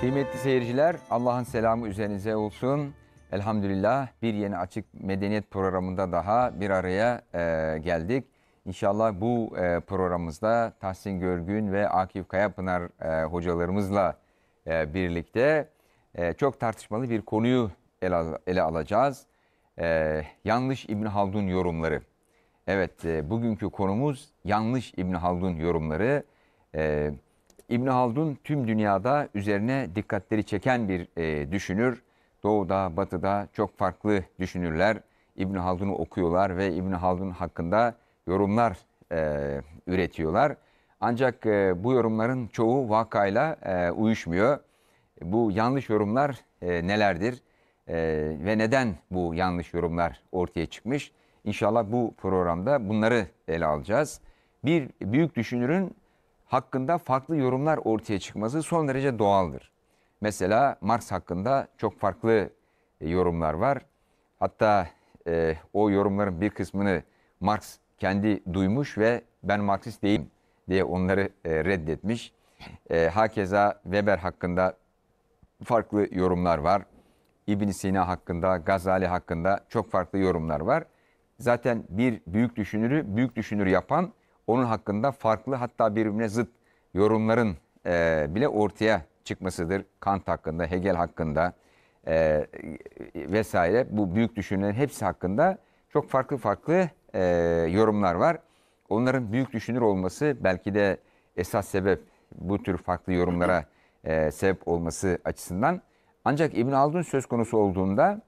Kıymetli seyirciler, Allah'ın selamı üzerinize olsun. Elhamdülillah bir yeni açık medeniyet programında daha bir araya e, geldik. İnşallah bu e, programımızda Tahsin Görgün ve Akif Kayapınar e, hocalarımızla e, birlikte e, çok tartışmalı bir konuyu ele, ele alacağız. E, yanlış İbn Haldun yorumları. Evet, e, bugünkü konumuz yanlış İbn Haldun yorumları. E, İbn Haldun tüm dünyada üzerine dikkatleri çeken bir e, düşünür. Doğuda, batıda çok farklı düşünürler. İbn Haldun'u okuyorlar ve İbn Haldun hakkında yorumlar e, üretiyorlar. Ancak e, bu yorumların çoğu vakayla e, uyuşmuyor. Bu yanlış yorumlar e, nelerdir? E, ve neden bu yanlış yorumlar ortaya çıkmış? İnşallah bu programda bunları ele alacağız. Bir büyük düşünürün hakkında farklı yorumlar ortaya çıkması son derece doğaldır. Mesela Marx hakkında çok farklı e, yorumlar var. Hatta e, o yorumların bir kısmını Marx kendi duymuş ve ben Marksist değilim diye onları e, reddetmiş. E, hakeza Weber hakkında farklı yorumlar var. İbn Sina hakkında, Gazali hakkında çok farklı yorumlar var. Zaten bir büyük düşünürü büyük düşünür yapan onun hakkında farklı hatta birbirine zıt yorumların e, bile ortaya çıkmasıdır. Kant hakkında, Hegel hakkında e, vesaire bu büyük düşünürlerin hepsi hakkında çok farklı farklı e, yorumlar var. Onların büyük düşünür olması belki de esas sebep bu tür farklı yorumlara e, sebep olması açısından. Ancak İbn Haldun söz konusu olduğunda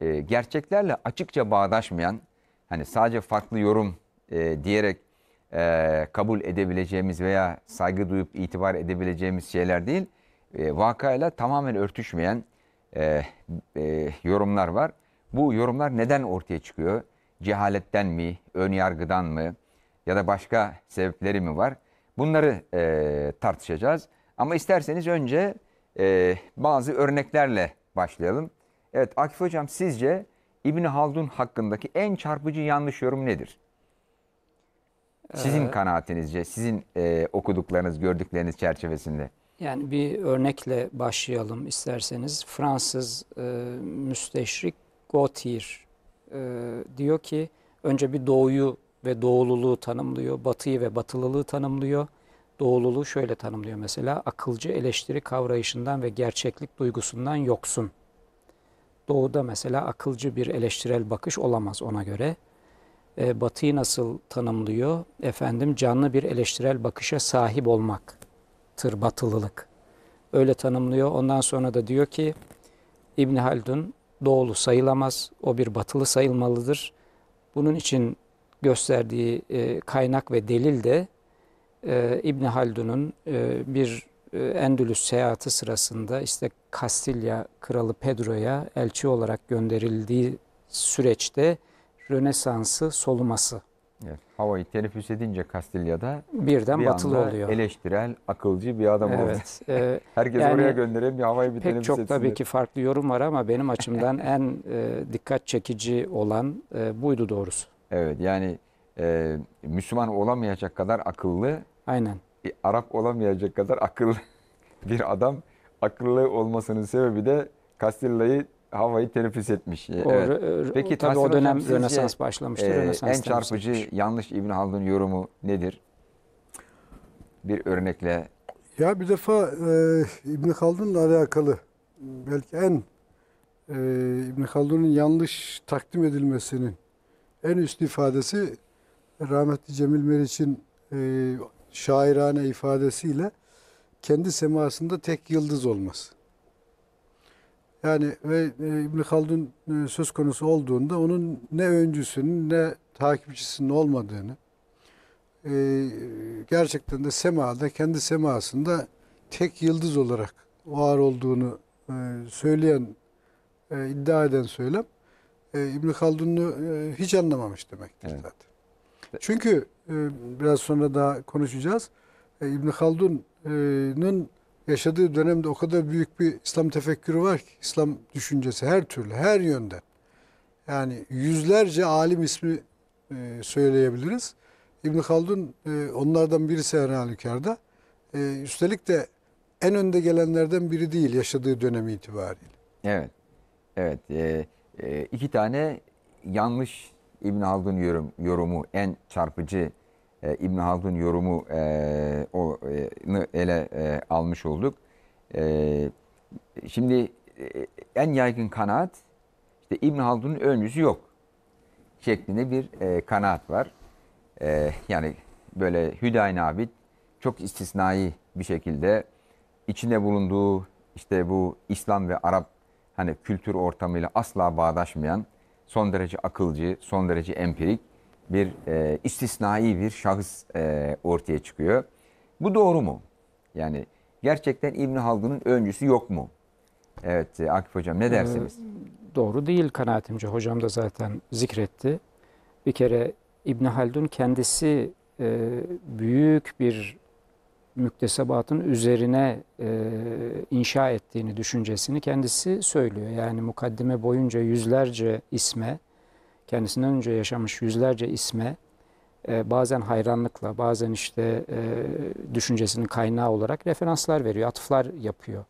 e, gerçeklerle açıkça bağdaşmayan, hani sadece farklı yorum e, diyerek e, kabul edebileceğimiz veya saygı duyup itibar edebileceğimiz şeyler değil, e, vakayla tamamen örtüşmeyen e, e, yorumlar var. Bu yorumlar neden ortaya çıkıyor? Cehaletten mi, ön yargıdan mı ya da başka sebepleri mi var? Bunları e, tartışacağız. Ama isterseniz önce e, bazı örneklerle başlayalım. Evet Akif Hocam sizce İbni Haldun hakkındaki en çarpıcı yanlış yorum nedir? Sizin Ee, kanaatinizce, sizin e, okuduklarınız, gördükleriniz çerçevesinde. Yani bir örnekle başlayalım isterseniz. Fransız e, müsteşrik Gautier e, diyor ki önce bir doğuyu ve doğululuğu tanımlıyor, batıyı ve batılılığı tanımlıyor. Doğululuğu şöyle tanımlıyor mesela akılcı eleştiri kavrayışından ve gerçeklik duygusundan yoksun. Doğuda mesela akılcı bir eleştirel bakış olamaz ona göre. E, batıyı nasıl tanımlıyor? Efendim canlı bir eleştirel bakışa sahip olmak tır batılılık. Öyle tanımlıyor. Ondan sonra da diyor ki İbn Haldun doğulu sayılamaz. O bir batılı sayılmalıdır. Bunun için gösterdiği e, kaynak ve delil de e, İbn Haldun'un e, bir e, Endülüs seyahati sırasında işte Kastilya kralı Pedro'ya elçi olarak gönderildiği süreçte Rönesans'ı soluması. Evet. Havayı teneffüs edince Kastilya'da Birden bir batılı oluyor. eleştirel, akılcı bir adam. Evet. e, Herkes Yani oraya gönderelim bir havayı bir Pek teneffüs çok etsinler. tabii ki farklı yorum var ama benim açımdan en e, dikkat çekici olan e, buydu doğrusu. Evet yani e, Müslüman olamayacak kadar akıllı, Aynen. e, Arap olamayacak kadar akıllı bir adam. Akıllı olmasının sebebi de Kastilya'yı havayı teneffüs etmiş. E, O, evet. rö- Peki tabii o dönem Hocam sizce, Rönesans başlamıştır. e, Rönesans en çarpıcı etmiş. yanlış İbn Haldun yorumu nedir? Bir örnekle Ya bir defa e, İbn Haldun'la alakalı belki en e, İbn Haldun'un yanlış takdim edilmesinin en üst ifadesi rahmetli Cemil Meriç'in e, şairane ifadesiyle kendi semasında tek yıldız olması. Yani ve e, İbn Haldun e, söz konusu olduğunda onun ne öncüsünün ne takipçisinin olmadığını e, gerçekten de semada kendi semasında tek yıldız olarak var olduğunu söyleyen iddia eden söylem İbn Haldun'u hiç anlamamış demektir Evet. zaten. Çünkü biraz sonra daha konuşacağız. İbn Haldun'un yaşadığı dönemde o kadar büyük bir İslam tefekkürü var ki İslam düşüncesi her türlü her yönden. Yani yüzlerce alim ismi e, söyleyebiliriz. İbn Haldun e, onlardan birisi her halükarda. E, üstelik de en önde gelenlerden biri değil yaşadığı dönem itibariyle. Evet. Evet. e, iki tane yanlış İbn Haldun yorum, yorumu en çarpıcı e, İbn Haldun yorumu e, o e, ele e, almış olduk. E, şimdi e, en yaygın kanaat işte İbn Haldun'un öncüsü yok şeklinde bir e, kanaat var. E, yani böyle Hüdayi Abid çok istisnai bir şekilde içinde bulunduğu işte bu İslam ve Arap hani kültür ortamıyla asla bağdaşmayan son derece akılcı, son derece empirik bir e, istisnai bir şahıs e, ortaya çıkıyor. Bu doğru mu? Yani gerçekten İbn Haldun'un öncüsü yok mu? Evet e, Akif Hocam ne dersiniz? Doğru değil kanaatimce. Hocam da zaten zikretti. Bir kere İbn Haldun kendisi e, büyük bir müktesebatın üzerine e, inşa ettiğini düşüncesini kendisi söylüyor. Yani mukaddime boyunca yüzlerce isme, kendisinden önce yaşamış yüzlerce isme e, bazen hayranlıkla, bazen işte e, düşüncesinin kaynağı olarak referanslar veriyor, atıflar yapıyor.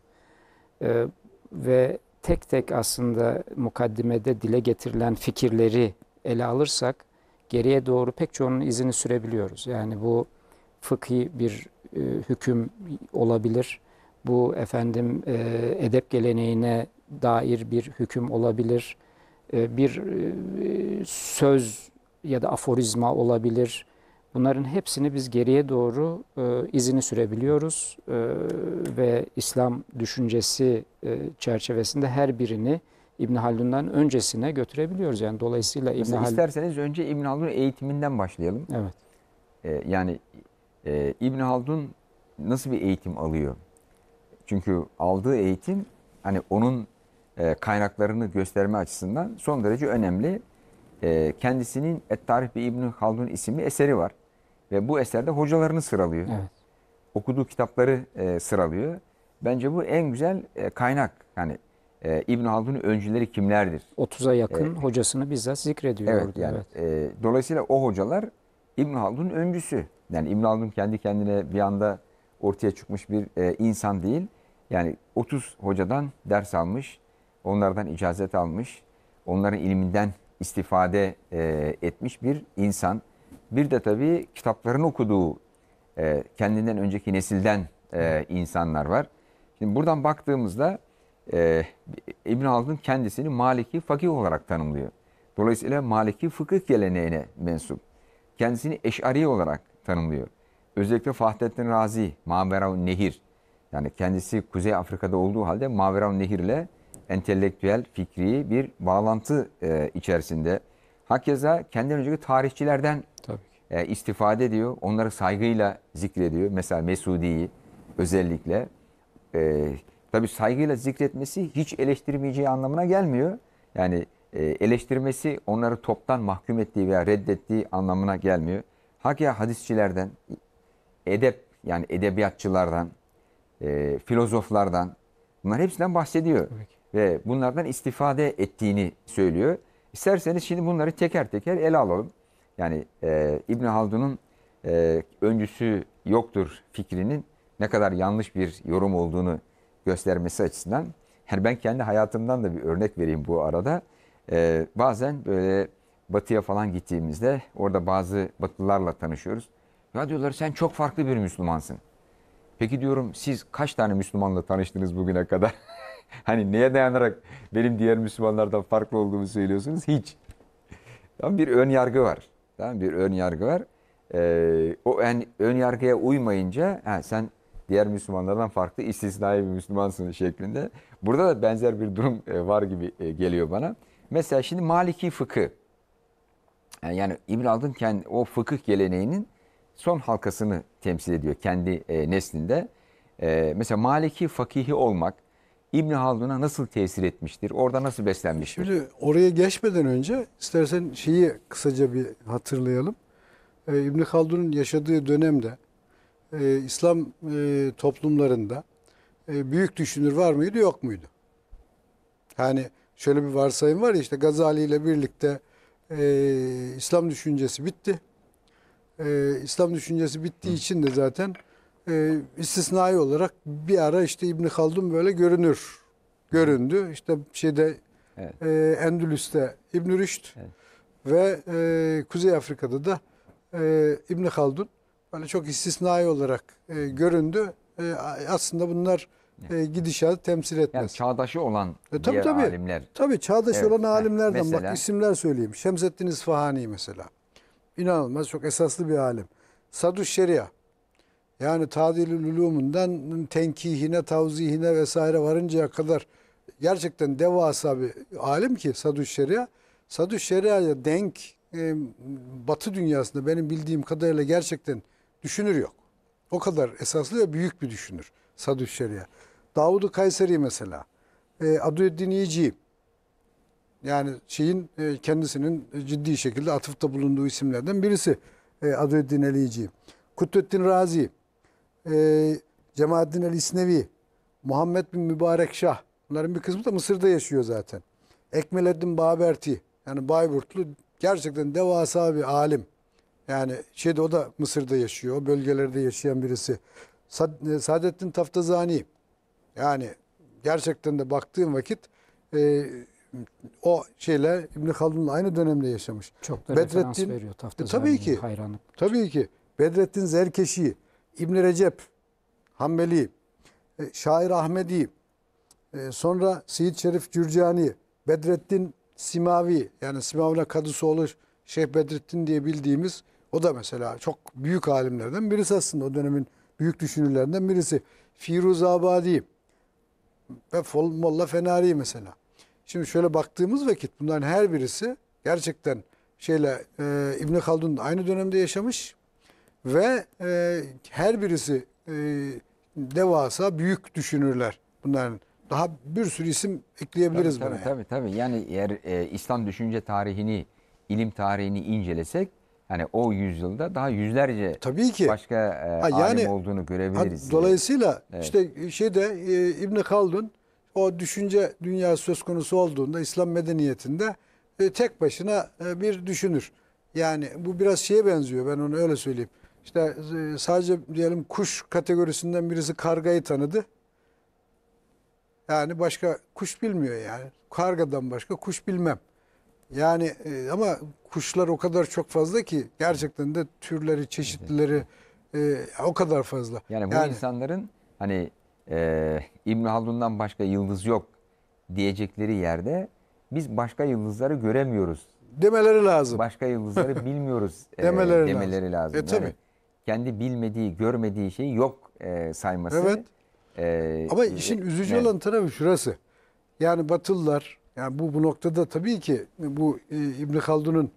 E, ve tek tek aslında mukaddimede dile getirilen fikirleri ele alırsak geriye doğru pek çoğunun izini sürebiliyoruz. Yani bu fıkhi bir e, hüküm olabilir. Bu efendim e, edep geleneğine dair bir hüküm olabilir. E, bir e, söz ya da aforizma olabilir. Bunların hepsini biz geriye doğru e, izini sürebiliyoruz ve İslam düşüncesi çerçevesinde her birini İbn Haldun'dan öncesine götürebiliyoruz. Yani dolayısıyla İbn Haldun isterseniz önce İbn Haldun eğitiminden başlayalım. evet yani e, İbn Haldun nasıl bir eğitim alıyor? Çünkü aldığı eğitim hani onun e, kaynaklarını gösterme açısından son derece önemli. E, kendisinin Et-Tarih bi İbn Haldun isimli eseri var. Ve bu eserde hocalarını sıralıyor. evet Okuduğu kitapları e, sıralıyor. Bence bu en güzel e, kaynak. Yani e, İbn Haldun'un öncüleri kimlerdir? 30'a yakın hocasını bizzat zikrediyor Evet orada. yani evet. e, dolayısıyla o hocalar İbn Haldun'un öncüsü. Yani İbn Haldun kendi kendine bir anda ortaya çıkmış bir e, insan değil. Yani 30 hocadan ders almış, onlardan icazet almış, onların ilminden istifade e, etmiş bir insan. Bir de tabii kitaplarını okuduğu e, kendinden önceki nesilden e, insanlar var. Şimdi buradan baktığımızda e, İbn Haldun kendisini Maliki fakih olarak tanımlıyor. Dolayısıyla Maliki fıkıh geleneğine mensup. Kendisini Eş'ari olarak tanımlıyor. Özellikle Fahrettin Razi, Maverav Nehir. Yani kendisi Kuzey Afrika'da olduğu halde Maverav Nehir'le entelektüel, fikri bir bağlantı e, içerisinde. Hakeza kendinden önceki tarihçilerden Tabii e, istifade ediyor. Onları saygıyla zikrediyor. Mesela Mesudi'yi özellikle. E, tabii saygıyla zikretmesi hiç eleştirmeyeceği anlamına gelmiyor. Yani e, eleştirmesi onları toptan mahkum ettiği veya reddettiği anlamına gelmiyor. Hakya hadisçilerden, edep yani edebiyatçılardan, e, filozoflardan bunlar hepsinden bahsediyor. Tabii ki. Ve bunlardan istifade ettiğini söylüyor. İsterseniz şimdi bunları teker teker ele alalım. Yani e, İbn Haldun'un e, öncüsü yoktur fikrinin ne kadar yanlış bir yorum olduğunu göstermesi açısından. Yani ben kendi hayatımdan da bir örnek vereyim bu arada. E, bazen böyle batıya falan gittiğimizde orada bazı batılılarla tanışıyoruz. Ya diyorlar sen çok farklı bir Müslümansın. Peki diyorum siz kaç tane Müslümanla tanıştınız bugüne kadar? hani neye dayanarak benim diğer Müslümanlardan farklı olduğumu söylüyorsunuz? Hiç. Tamam bir ön yargı var. Tamam bir ön yargı var. Ee, o ön, ön yargıya uymayınca ha, sen diğer Müslümanlardan farklı istisnai bir Müslümansın şeklinde. Burada da benzer bir durum e, var gibi e, geliyor bana. Mesela şimdi Maliki fıkı. Yani, İbn Haldun kendi o fıkıh geleneğinin son halkasını temsil ediyor kendi e, neslinde. E, mesela Maliki fakihi olmak İbn Haldun'a nasıl tesir etmiştir? Orada nasıl beslenmiştir? Şimdi oraya geçmeden önce istersen şeyi kısaca bir hatırlayalım. Ee, İbn Haldun'un yaşadığı dönemde e, İslam e, toplumlarında e, büyük düşünür var mıydı yok muydu? Yani şöyle bir varsayım var ya işte Gazali ile birlikte e, İslam düşüncesi bitti. E, İslam düşüncesi bittiği için de zaten e, istisnai olarak bir ara işte İbn Haldun böyle görünür. Göründü. İşte şeyde Evet. e, Endülüs'te İbn Rüşd Evet. ve e, Kuzey Afrika'da da e, İbn Haldun böyle çok istisnai olarak e, göründü. E, aslında bunlar e, gidişatı temsil Yani etmez. çağdaşı olan E, tabii, diğer tabii. alimler. Tabii çağdaş Evet, olan alimlerden mesela? bak isimler söyleyeyim. Şemseddin İsfahani mesela. İnanılmaz çok esaslı bir alim. Saduş Şeria. Yani tadilül ulumundan tenkihine, tavzihine vesaire varıncaya kadar gerçekten devasa bir alim ki Saduş Şeria. Saduş Şeria'ya denk e, Batı dünyasında benim bildiğim kadarıyla gerçekten düşünür yok. O kadar esaslı ve büyük bir düşünür Saduş Şeria. Davud-u Kayseri mesela. E, Adüeddin İyici. Yani şeyin e, kendisinin ciddi şekilde atıfta bulunduğu isimlerden birisi e, Adüeddin Elici. Kutbettin Razi, e, Cemalettin El İsnevi, Muhammed bin Mübarek Şah. Bunların bir kısmı da Mısır'da yaşıyor zaten. Ekmeleddin Baberti. Yani Bayburtlu gerçekten devasa bir alim. Yani şeyde o da Mısır'da yaşıyor. O bölgelerde yaşayan birisi. Sad- e, Saadettin Taftazani. Yani gerçekten de baktığım vakit e, o şeyle İbn Haldun'la aynı dönemde yaşamış. Çok da referans Bedrettin- veriyor E, Taftazani'ye tabii ki. hayranlık. Tabii ki Bedrettin Zerkeşi, İbn Recep, Hanbeli, e, Şair Ahmedi, e, sonra Seyit Şerif Cürcani, Bedrettin Simavi yani Simavla Kadısoğlu Şeyh Bedrettin diye bildiğimiz o da mesela çok büyük alimlerden birisi aslında o dönemin büyük düşünürlerinden birisi. Firuzabadi ve Fol- Molla Fenari mesela. Şimdi şöyle baktığımız vakit bunların her birisi gerçekten şeyle e, İbn Haldun aynı dönemde yaşamış ve e, her birisi e, devasa büyük düşünürler. Bunların daha bir sürü isim ekleyebiliriz tabii, buna. tabii, yani. tabii, tabii. Yani eğer e, İslam düşünce tarihini, ilim tarihini incelesek hani o yüzyılda daha yüzlerce Tabii ki. başka e, Ha, yani- alim olduğunu Ha, görebiliriz. Dolayısıyla Evet. işte şeyde e, İbn Haldun o düşünce dünyası söz konusu olduğunda İslam medeniyetinde e, tek başına e, bir düşünür. Yani bu biraz şeye benziyor ben onu öyle söyleyeyim. İşte e, sadece diyelim kuş kategorisinden birisi kargayı tanıdı. Yani başka kuş bilmiyor yani. Kargadan başka kuş bilmem. Yani e, ama kuşlar o kadar çok fazla ki gerçekten de türleri, çeşitlileri e, o kadar fazla. Yani bu insanların hani e, İbn Haldun'dan başka yıldız yok diyecekleri yerde biz başka yıldızları göremiyoruz. demeleri lazım. Başka yıldızları bilmiyoruz e, Demeleri demeleri lazım. E, tabii. Yani kendi bilmediği, görmediği şeyi yok e, sayması. Evet. e, Ama e, işin üzücü evet. olan tarafı şurası. Yani Batılılar yani bu bu noktada tabii ki bu e, İbn Haldun'un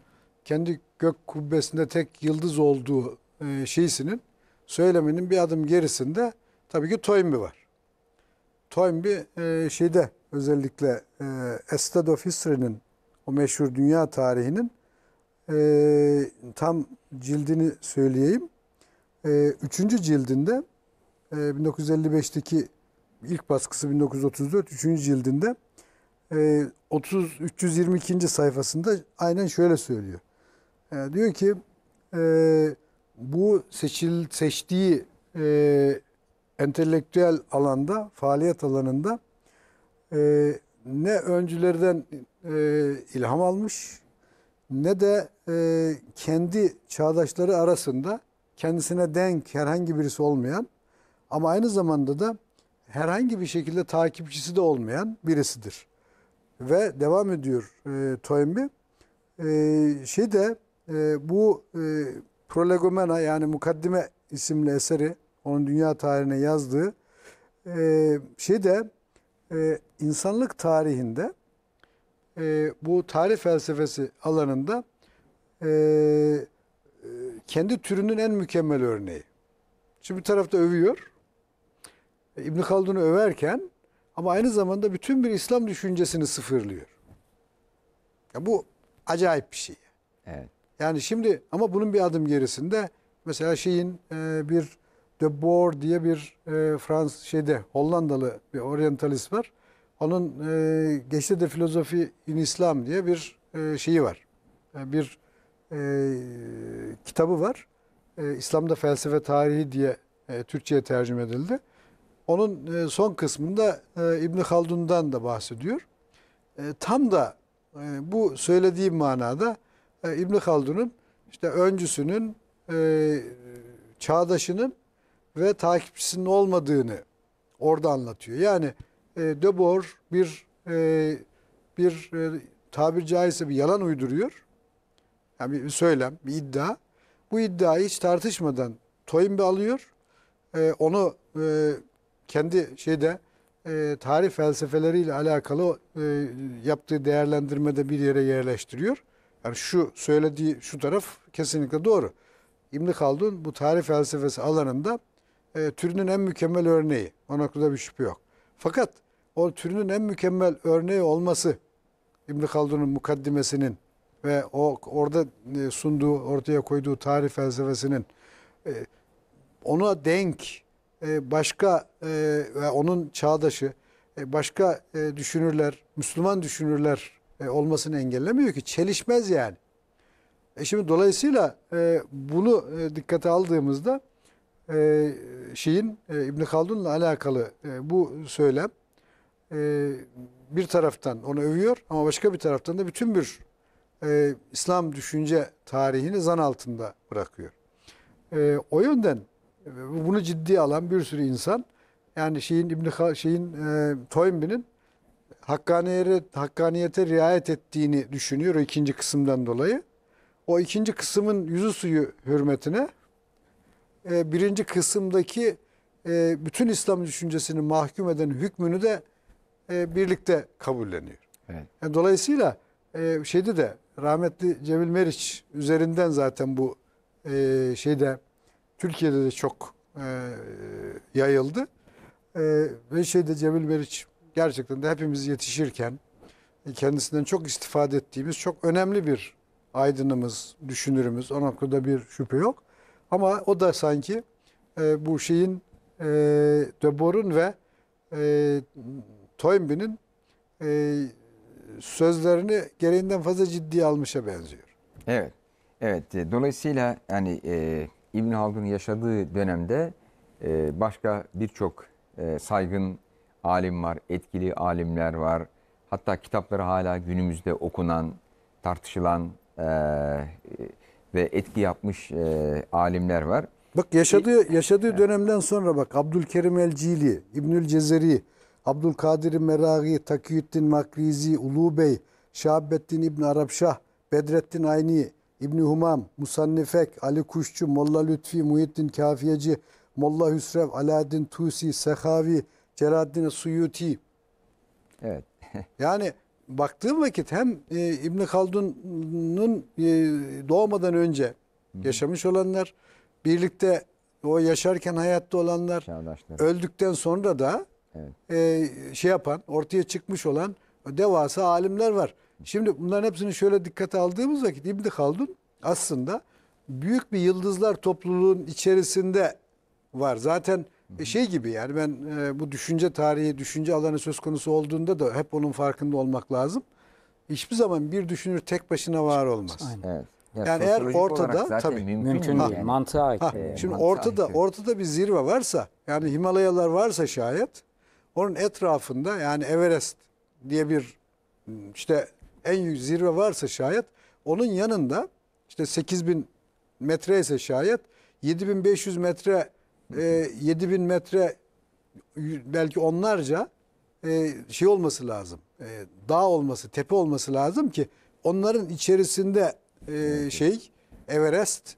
kendi gök kubbesinde tek yıldız olduğu e, şeysinin söylemenin bir adım gerisinde tabii ki Toynbee var. Toynbee e, şeyde özellikle e, Estade of History'nin o meşhur dünya tarihinin e, tam cildini söyleyeyim. E, üçüncü cildinde e, 1955'teki ilk baskısı 1934 3. cildinde e, 30 322. sayfasında aynen şöyle söylüyor. E, diyor ki e, bu seçil seçtiği e, entelektüel alanda, faaliyet alanında e, ne öncülerden e, ilham almış ne de e, kendi çağdaşları arasında kendisine denk herhangi birisi olmayan ama aynı zamanda da herhangi bir şekilde takipçisi de olmayan birisidir. Ve devam ediyor e, Toynbee. E, şey de e, bu e, Prolegomena yani Mukaddime isimli eseri onun dünya tarihine yazdığı e, şey de e, insanlık tarihinde e, bu tarih felsefesi alanında e, kendi türünün en mükemmel örneği. Şimdi bir tarafta övüyor. İbn Haldun'u överken ama aynı zamanda bütün bir İslam düşüncesini sıfırlıyor. Ya bu acayip bir şey. Evet. Yani şimdi ama bunun bir adım gerisinde mesela şeyin e, bir De Boer diye bir e, Frans şeyde Hollandalı bir oryantalist var. Onun e, Geçti de Filozofi in İslam diye bir e, şeyi var. E, bir e, kitabı var. E, İslam'da felsefe tarihi diye e, Türkçe'ye tercüme edildi. Onun e, son kısmında e, İbn Haldun'dan da bahsediyor. E, tam da e, bu söylediğim manada e, İbn Haldun'un işte öncüsünün, e, çağdaşının ve takipçisinin olmadığını orada anlatıyor. Yani e, De bir e, bir e, tabir caizse bir yalan uyduruyor. Yani bir söylem, bir iddia. Bu iddiayı hiç tartışmadan Toynbee alıyor. E, onu e, kendi şeyde e, tarih felsefeleriyle alakalı e, yaptığı değerlendirmede bir yere yerleştiriyor. Yani şu söylediği şu taraf kesinlikle doğru. İbn Haldun bu tarih felsefesi alanında e, türünün en mükemmel örneği. O noktada bir şüphe yok. Fakat o türünün en mükemmel örneği olması İbn Haldun'un mukaddimesinin ve o orada e, sunduğu, ortaya koyduğu tarih felsefesinin e, ona denk e, başka ve onun çağdaşı başka düşünürler, Müslüman düşünürler olmasını engellemiyor ki. Çelişmez yani. E şimdi dolayısıyla bunu dikkate aldığımızda e, şeyin e, İbn Haldun'la alakalı bu söylem bir taraftan onu övüyor ama başka bir taraftan da bütün bir e, İslam düşünce tarihini zan altında bırakıyor. E, o yönden e, bunu ciddiye alan bir sürü insan yani şeyin İbn şeyin e, Toynbee'nin hakkaniyete, hakkaniyete riayet ettiğini düşünüyor o ikinci kısımdan dolayı. O ikinci kısmın yüzü suyu hürmetine e, birinci kısımdaki e, bütün İslam düşüncesini mahkum eden hükmünü de e, birlikte kabulleniyor. Evet. Yani dolayısıyla e, şeyde de rahmetli Cemil Meriç üzerinden zaten bu e, şeyde Türkiye'de de çok e, yayıldı. E, ve şeyde Cemil Meriç gerçekten de hepimiz yetişirken e, kendisinden çok istifade ettiğimiz çok önemli bir aydınımız, düşünürümüz. O noktada bir şüphe yok. Ama o da sanki e, bu şeyin e, De ve e, Toynbee'nin e, sözlerini gereğinden fazla ciddiye almışa benziyor. Evet. Evet. e, Dolayısıyla yani e, İbn Haldun yaşadığı dönemde e, başka birçok e, saygın alim var, etkili alimler var. Hatta kitapları hala günümüzde okunan, tartışılan e, ve etki yapmış e, alimler var. Bak yaşadığı yaşadığı dönemden sonra bak Abdülkerim el-Cili, İbnül Cezeri, Abdülkadir Meragi, Takiyüddin Makrizi, Ulu Bey, Şahabettin İbn Arapşah, Bedrettin Ayni, İbni Humam, Musannifek, Ali Kuşçu, Molla Lütfi, Muhittin Kafiyeci, Molla Hüsrev, Alaaddin Tusi, Sehavi, Celaddin Suyuti. Evet. Yani baktığım vakit hem e, İbn Haldun'un e, doğmadan önce yaşamış olanlar, birlikte o yaşarken hayatta olanlar, öldükten sonra da Evet. e, şey yapan, ortaya çıkmış olan devasa alimler var. Şimdi bunların hepsini şöyle dikkate aldığımız vakit İbn Haldun aslında büyük bir yıldızlar topluluğun içerisinde var. Zaten şey gibi yani ben e, bu düşünce tarihi, düşünce alanı söz konusu olduğunda da hep onun farkında olmak lazım. Hiçbir zaman bir düşünür tek başına var olmaz. Aynen. Evet. Yani eğer ortada, tabii. mümkün, Mümkün değil. değil. Mantığa Ha, şimdi mantığa ortada ortada bir zirve varsa yani Himalayalar varsa şayet onun etrafında yani Everest diye bir işte en büyük zirve varsa şayet onun yanında işte 8000 metre ise şayet 7500 metre e, 7000 metre belki onlarca e, şey olması lazım. E, dağ olması, tepe olması lazım ki onların içerisinde e, şey Everest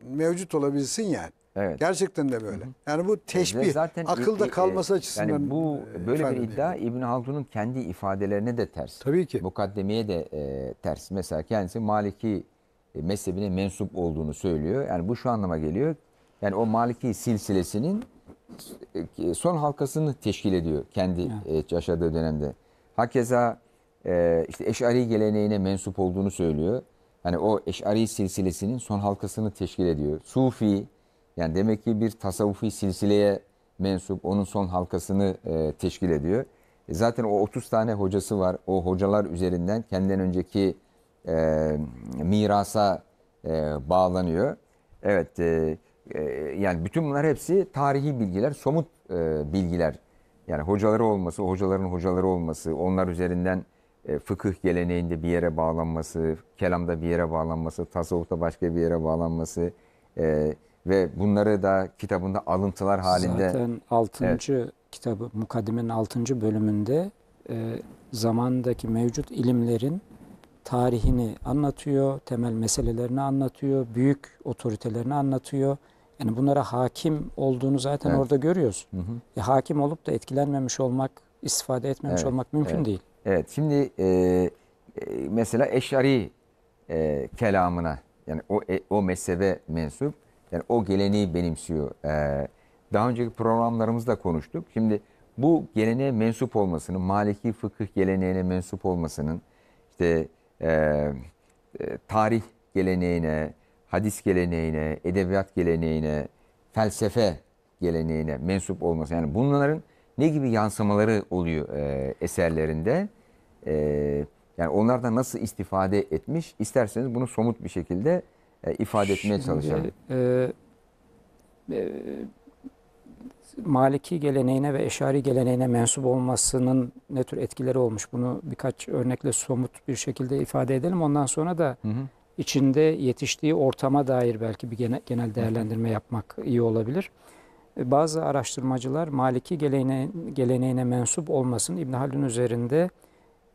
mevcut olabilsin yani. Evet. Gerçekten de böyle. Yani bu teşbih, zaten akılda i- kalması e, açısından Yani bu e, böyle bir iddia İbn Haldun'un kendi ifadelerine de ters. Tabii ki. Mukaddemeye de e, ters. Mesela kendisi Maliki e, mezhebine mensup olduğunu söylüyor. Yani bu şu anlama geliyor. Yani o Maliki silsilesinin e, son halkasını teşkil ediyor kendi e, yaşadığı dönemde. Hakeza e, işte Eş'ari geleneğine mensup olduğunu söylüyor. Yani o Eş'ari silsilesinin son halkasını teşkil ediyor. Sufi yani demek ki bir tasavvufi silsileye mensup onun son halkasını e, teşkil ediyor. E, zaten o 30 tane hocası var. O hocalar üzerinden kendinden önceki e, mirasa e, bağlanıyor. Evet, e, e, yani bütün bunlar hepsi tarihi bilgiler, somut e, bilgiler. Yani hocaları olması, hocaların hocaları olması, onlar üzerinden e, fıkıh geleneğinde bir yere bağlanması, kelamda bir yere bağlanması, tasavvufta başka bir yere bağlanması e, ve bunları da kitabında alıntılar halinde Zaten 6. kitabı, Mukaddime'nin 6. bölümünde e, zamandaki mevcut ilimlerin tarihini anlatıyor, temel meselelerini anlatıyor, büyük otoritelerini anlatıyor. Yani bunlara hakim olduğunu zaten Evet. orada görüyoruz. Hı hı. E, hakim olup da etkilenmemiş olmak, istifade etmemiş Evet, olmak mümkün evet. değil. Evet şimdi e, e, mesela Eş'ari e, kelamına yani o e, o mezhebe mensup yani o geleneği benimsiyor. E, daha önceki programlarımızda konuştuk. Şimdi bu geleneğe mensup olmasının, Maliki fıkıh geleneğine mensup olmasının işte e, e, tarih geleneğine, hadis geleneğine, edebiyat geleneğine, felsefe geleneğine mensup olması. Yani bunların ne gibi yansımaları oluyor e, eserlerinde? E, yani onlardan nasıl istifade etmiş? İsterseniz bunu somut bir şekilde e, ifade etmeye Şimdi, çalışalım. e, e, Maliki geleneğine ve Eşari geleneğine mensup olmasının ne tür etkileri olmuş? Bunu birkaç örnekle somut bir şekilde ifade edelim. Ondan sonra da Hı hı. içinde yetiştiği ortama dair belki bir gene- genel değerlendirme yapmak iyi olabilir. E, Bazı araştırmacılar Maliki geleneğine, geleneğine mensup olmasının İbn Haldun üzerinde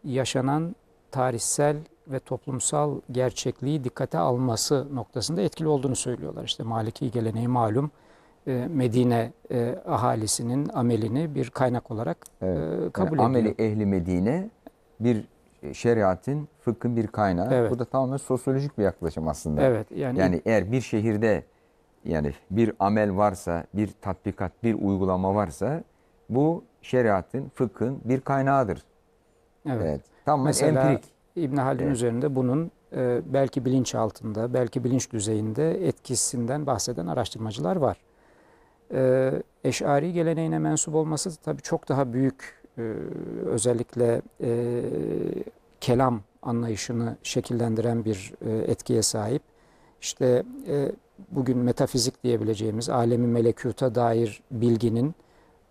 yaşanan tarihsel ve toplumsal gerçekliği dikkate alması noktasında etkili olduğunu söylüyorlar. İşte Maliki geleneği malum e, Medine e, ahalisinin amelini bir kaynak olarak Evet. e, Yani kabul ediyor. ameli ehli Medine bir şeriatın, fıkhın bir kaynağı. Evet. Bu da tamamen sosyolojik bir yaklaşım aslında. Evet yani, Yani eğer bir şehirde yani bir amel varsa, bir tatbikat, bir uygulama varsa bu şeriatın, fıkhın bir kaynağıdır. evet. Evet. Tamamen Mesela empirik. İbn Haldun Evet. üzerinde bunun e, belki bilinç altında, belki bilinç düzeyinde etkisinden bahseden araştırmacılar var. E, Eş'ari geleneğine mensup olması tabii çok daha büyük e, özellikle e, kelam anlayışını şekillendiren bir e, etkiye sahip. İşte e, bugün metafizik diyebileceğimiz alemi melekuta dair bilginin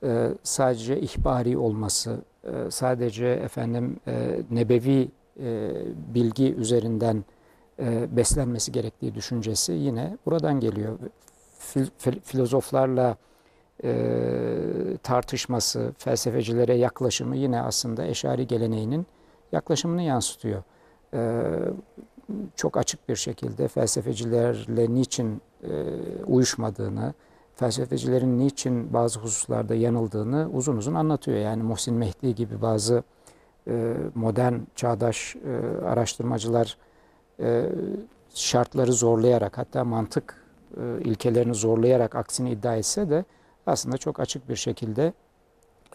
e, sadece ihbari olması, e, sadece efendim e, nebevi e, bilgi üzerinden e, beslenmesi gerektiği düşüncesi yine buradan geliyor. Fil- fil- filozoflarla e, tartışması, felsefecilere yaklaşımı yine aslında Eşari geleneğinin yaklaşımını yansıtıyor. E, çok açık bir şekilde felsefecilerle niçin e, uyuşmadığını, felsefecilerin niçin bazı hususlarda yanıldığını uzun uzun anlatıyor. Yani Muhsin Mehdi gibi bazı modern çağdaş e, araştırmacılar e, şartları zorlayarak hatta mantık e, ilkelerini zorlayarak aksini iddia etse de aslında çok açık bir şekilde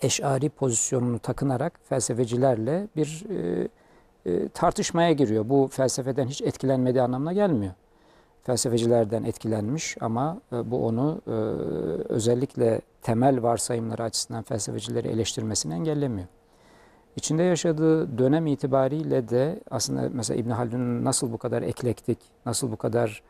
eşari pozisyonunu takınarak felsefecilerle bir tartışmaya giriyor. Bu felsefeden hiç etkilenmediği anlamına gelmiyor. Felsefecilerden etkilenmiş ama bu onu özellikle temel varsayımları açısından felsefecileri eleştirmesini engellemiyor. İçinde yaşadığı dönem itibariyle de aslında mesela İbn Haldun'un nasıl bu kadar eklektik, nasıl bu kadar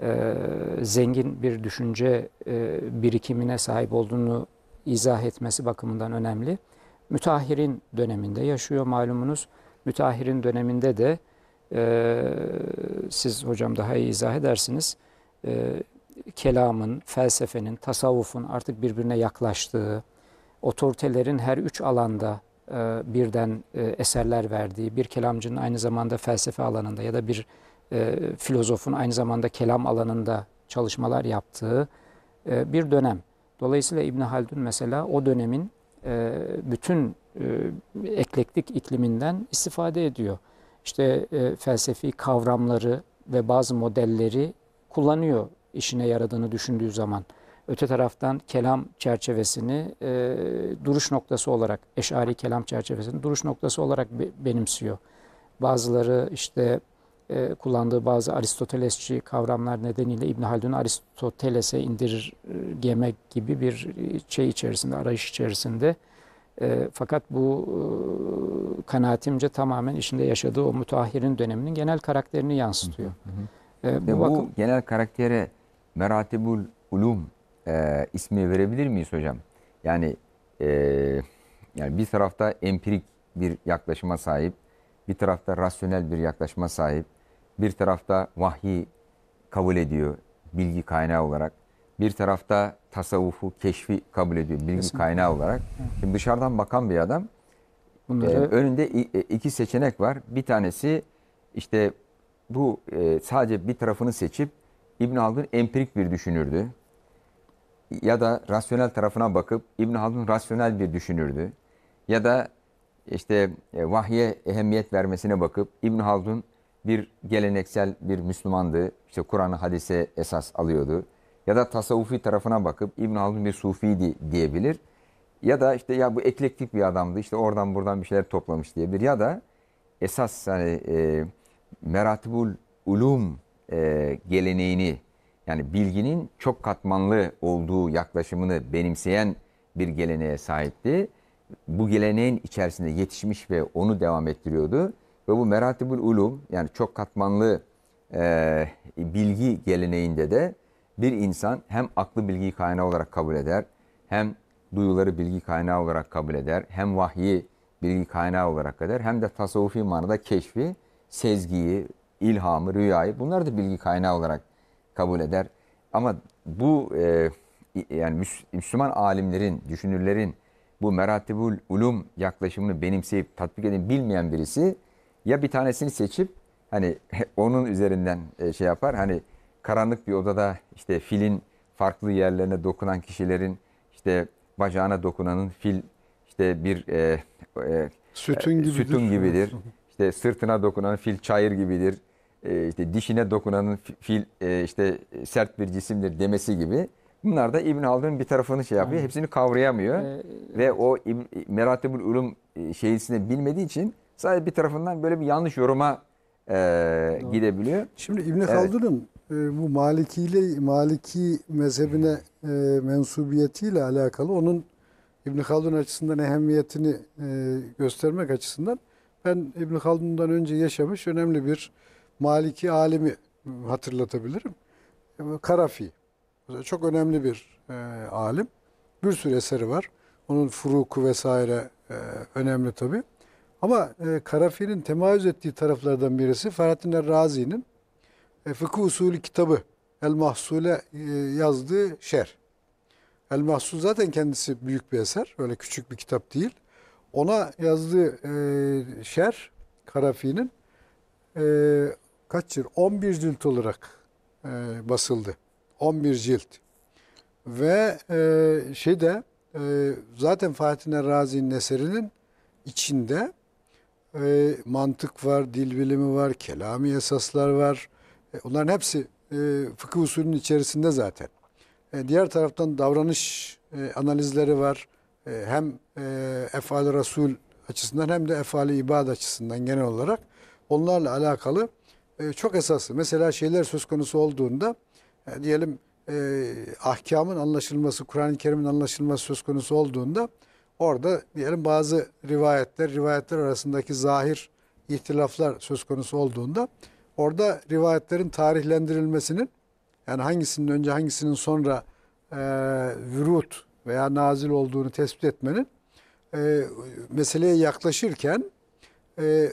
e, zengin bir düşünce e, birikimine sahip olduğunu izah etmesi bakımından önemli. Mütahirin döneminde yaşıyor malumunuz. Mütahirin döneminde de e, siz hocam daha iyi izah edersiniz. E, kelamın, felsefenin, tasavvufun artık birbirine yaklaştığı, otoritelerin her üç alanda birden e, eserler verdiği, bir kelamcının aynı zamanda felsefe alanında ya da bir e, filozofun aynı zamanda kelam alanında çalışmalar yaptığı e, bir dönem. Dolayısıyla İbn Haldun mesela o dönemin e, bütün e, eklektik ikliminden istifade ediyor. İşte e, felsefi kavramları ve bazı modelleri kullanıyor işine yaradığını düşündüğü zaman. Öte taraftan kelam çerçevesini e, duruş noktası olarak, eşari kelam çerçevesini duruş noktası olarak be- benimsiyor. Bazıları işte e, kullandığı bazı Aristotelesçi kavramlar nedeniyle İbn Haldun Aristoteles'e indirgemek gibi bir şey içerisinde, arayış içerisinde. E, fakat bu e, kanaatimce tamamen içinde yaşadığı o müteahhirin döneminin genel karakterini yansıtıyor. E, Ve bu bu bakım genel karaktere meratibul ulum e, ismi verebilir miyiz hocam? Yani e, yani bir tarafta empirik bir yaklaşıma sahip, bir tarafta rasyonel bir yaklaşıma sahip, bir tarafta vahyi kabul ediyor bilgi kaynağı olarak, bir tarafta tasavvufu, keşfi kabul ediyor bilgi Kesinlikle. kaynağı olarak. Şimdi dışarıdan bakan bir adam Bunları ee, önünde e, iki seçenek var. Bir tanesi işte bu e, sadece bir tarafını seçip İbn Haldun empirik bir düşünürdü. Ya da rasyonel tarafına bakıp İbn Haldun rasyonel bir düşünürdü. Ya da işte e, vahye ehemmiyet vermesine bakıp İbn Haldun bir geleneksel bir Müslümandı. İşte Kur'an'ı hadise esas alıyordu. Ya da tasavvufi tarafına bakıp İbn Haldun bir sufiydi diyebilir. Ya da işte ya bu eklektik bir adamdı. işte oradan buradan bir şeyler toplamış diyebilir. Ya da esas hani e, meratibul ulum e, geleneğini yani bilginin çok katmanlı olduğu yaklaşımını benimseyen bir geleneğe sahipti. Bu geleneğin içerisinde yetişmiş ve onu devam ettiriyordu. Ve bu meratibul ulum yani çok katmanlı e, bilgi geleneğinde de bir insan hem aklı bilgi kaynağı olarak kabul eder, hem duyuları bilgi kaynağı olarak kabul eder, hem vahyi bilgi kaynağı olarak eder, hem de tasavvufi manada keşfi, sezgiyi, ilhamı, rüyayı bunlar da bilgi kaynağı olarak kabul eder. Ama bu e, yani Müs- Müslüman alimlerin, düşünürlerin bu meratibul ulum yaklaşımını benimseyip tatbik edin bilmeyen birisi ya bir tanesini seçip hani onun üzerinden e, şey yapar. Hani karanlık bir odada işte filin farklı yerlerine dokunan kişilerin işte bacağına dokunanın fil işte bir e, e, Sütun e, gibidir. sütun gibidir. İşte sırtına dokunan fil çayır gibidir. E, işte dişine dokunanın fi- fil e, işte sert bir cisimdir demesi gibi. Bunlar da İbn Haldun'un bir tarafını şey yapıyor. Hepsini kavrayamıyor. Ee, Ve o İb- Meratibül Ulum e, şeysini bilmediği için sadece bir tarafından böyle bir yanlış yoruma e, gidebiliyor. Şimdi İbn Evet. Haldun'un e, bu Maliki ile Maliki mezhebine e, mensubiyetiyle alakalı onun İbn Haldun açısından ehemmiyetini e, göstermek açısından ben İbn Haldun'dan önce yaşamış önemli bir Maliki alimi hatırlatabilirim. Karafi. Çok önemli bir e, alim. Bir sürü eseri var. Onun furuku vesaire e, önemli tabii. Ama e, Karafi'nin temayüz ettiği taraflardan birisi Fahrettin Razi'nin e, Fıkıh Usulü kitabı El Mahsul'e e, yazdığı şer. El Mahsul zaten kendisi büyük bir eser. Öyle küçük bir kitap değil. Ona yazdığı e, şer Karafi'nin e, kaç cilt? 11 cilt olarak e, basıldı. 11 cilt. Ve e, şeyde e, zaten Fahrettin Razi'nin eserinin içinde e, mantık var, dil bilimi var, kelami esaslar var. E, onların hepsi e, fıkıh usulünün içerisinde zaten. E, diğer taraftan davranış e, analizleri var. E, hem e, efal Resul açısından hem de efal ibad açısından genel olarak onlarla alakalı e, çok esaslı. Mesela şeyler söz konusu olduğunda e, diyelim e, ahkamın anlaşılması, Kur'an-ı Kerim'in anlaşılması söz konusu olduğunda orada diyelim bazı rivayetler, rivayetler arasındaki zahir ihtilaflar söz konusu olduğunda orada rivayetlerin tarihlendirilmesinin yani hangisinin önce hangisinin sonra e, vürut veya nazil olduğunu tespit etmenin e, meseleye yaklaşırken e,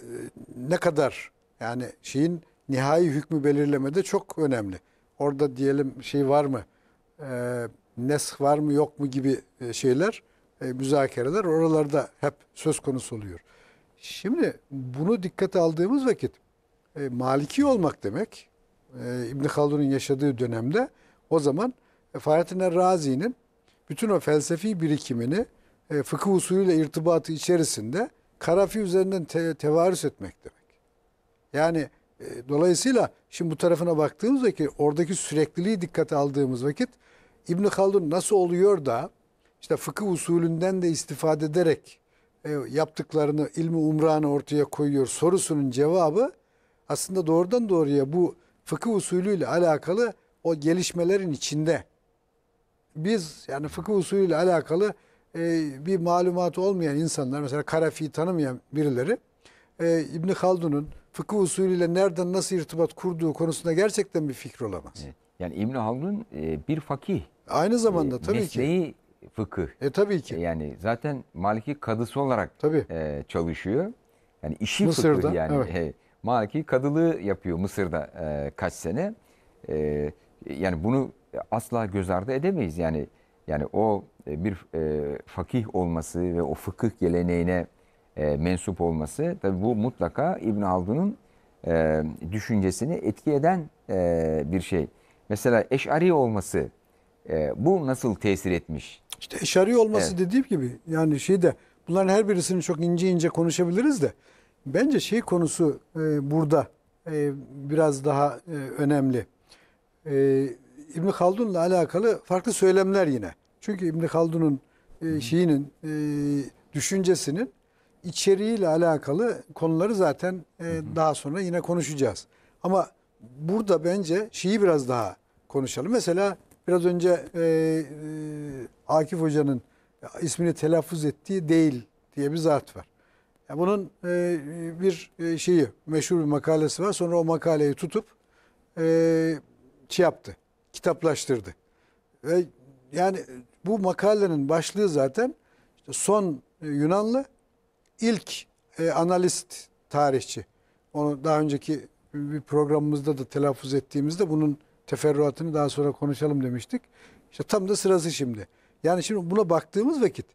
ne kadar yani şeyin nihai hükmü belirlemede çok önemli. Orada diyelim şey var mı, e, nesk var mı yok mu gibi e, şeyler, e, müzakereler oralarda hep söz konusu oluyor. Şimdi bunu dikkate aldığımız vakit e, Maliki olmak demek e, İbn Haldun'un yaşadığı dönemde o zaman e, Fahrettin Razi'nin bütün o felsefi birikimini e, fıkıh usulüyle irtibatı içerisinde Karafi üzerinden te- tevarüs etmek demek. Yani dolayısıyla şimdi bu tarafına baktığımız vakit oradaki sürekliliği dikkate aldığımız vakit İbn Haldun nasıl oluyor da işte fıkıh usulünden de istifade ederek e, yaptıklarını ilmi umranı ortaya koyuyor sorusunun cevabı aslında doğrudan doğruya bu fıkıh usulüyle alakalı o gelişmelerin içinde. Biz yani fıkıh usulüyle alakalı e, bir malumatı olmayan insanlar mesela Karafi'yi tanımayan birileri e, İbn Haldun'un fıkıh usulüyle nereden nasıl irtibat kurduğu konusunda gerçekten bir fikir olamaz. Evet. Yani İbn Haldun e, bir fakih. Aynı zamanda E, tabii ki. mesleği fıkıh. E tabii ki. Yani zaten Maliki kadısı olarak Tabii. e, çalışıyor. Yani işi Mısır'da, fıkıh yani. evet. Maliki kadılığı yapıyor Mısır'da e, kaç sene. E, yani bunu asla göz ardı edemeyiz. Yani yani o e, bir e, fakih olması ve o fıkıh geleneğine e, mensup olması tabii bu mutlaka İbn Haldun'un e, düşüncesini etki eden e, bir şey. Mesela eşari olması e, bu nasıl tesir etmiş? İşte eşari olması Evet. dediğim gibi yani şeyde bunların her birisini çok ince ince konuşabiliriz de bence şey konusu e, burada e, biraz daha e, önemli. E, İbn Haldun'la alakalı farklı söylemler yine. Çünkü İbn Haldun'un e, şeyinin e, düşüncesinin içeriğiyle alakalı konuları zaten e, daha sonra yine konuşacağız. Ama burada bence şeyi biraz daha konuşalım. Mesela biraz önce e, e, Akif Hoca'nın ismini telaffuz ettiği değil diye bir zat var. Ya bunun e, bir e, şeyi meşhur bir makalesi var. Sonra o makaleyi tutup e, şey yaptı, kitaplaştırdı. Ve yani bu makalenin başlığı zaten işte son e, Yunanlı ilk e, analist tarihçi. Onu daha önceki bir programımızda da telaffuz ettiğimizde bunun teferruatını daha sonra konuşalım demiştik. İşte tam da sırası şimdi. Yani şimdi buna baktığımız vakit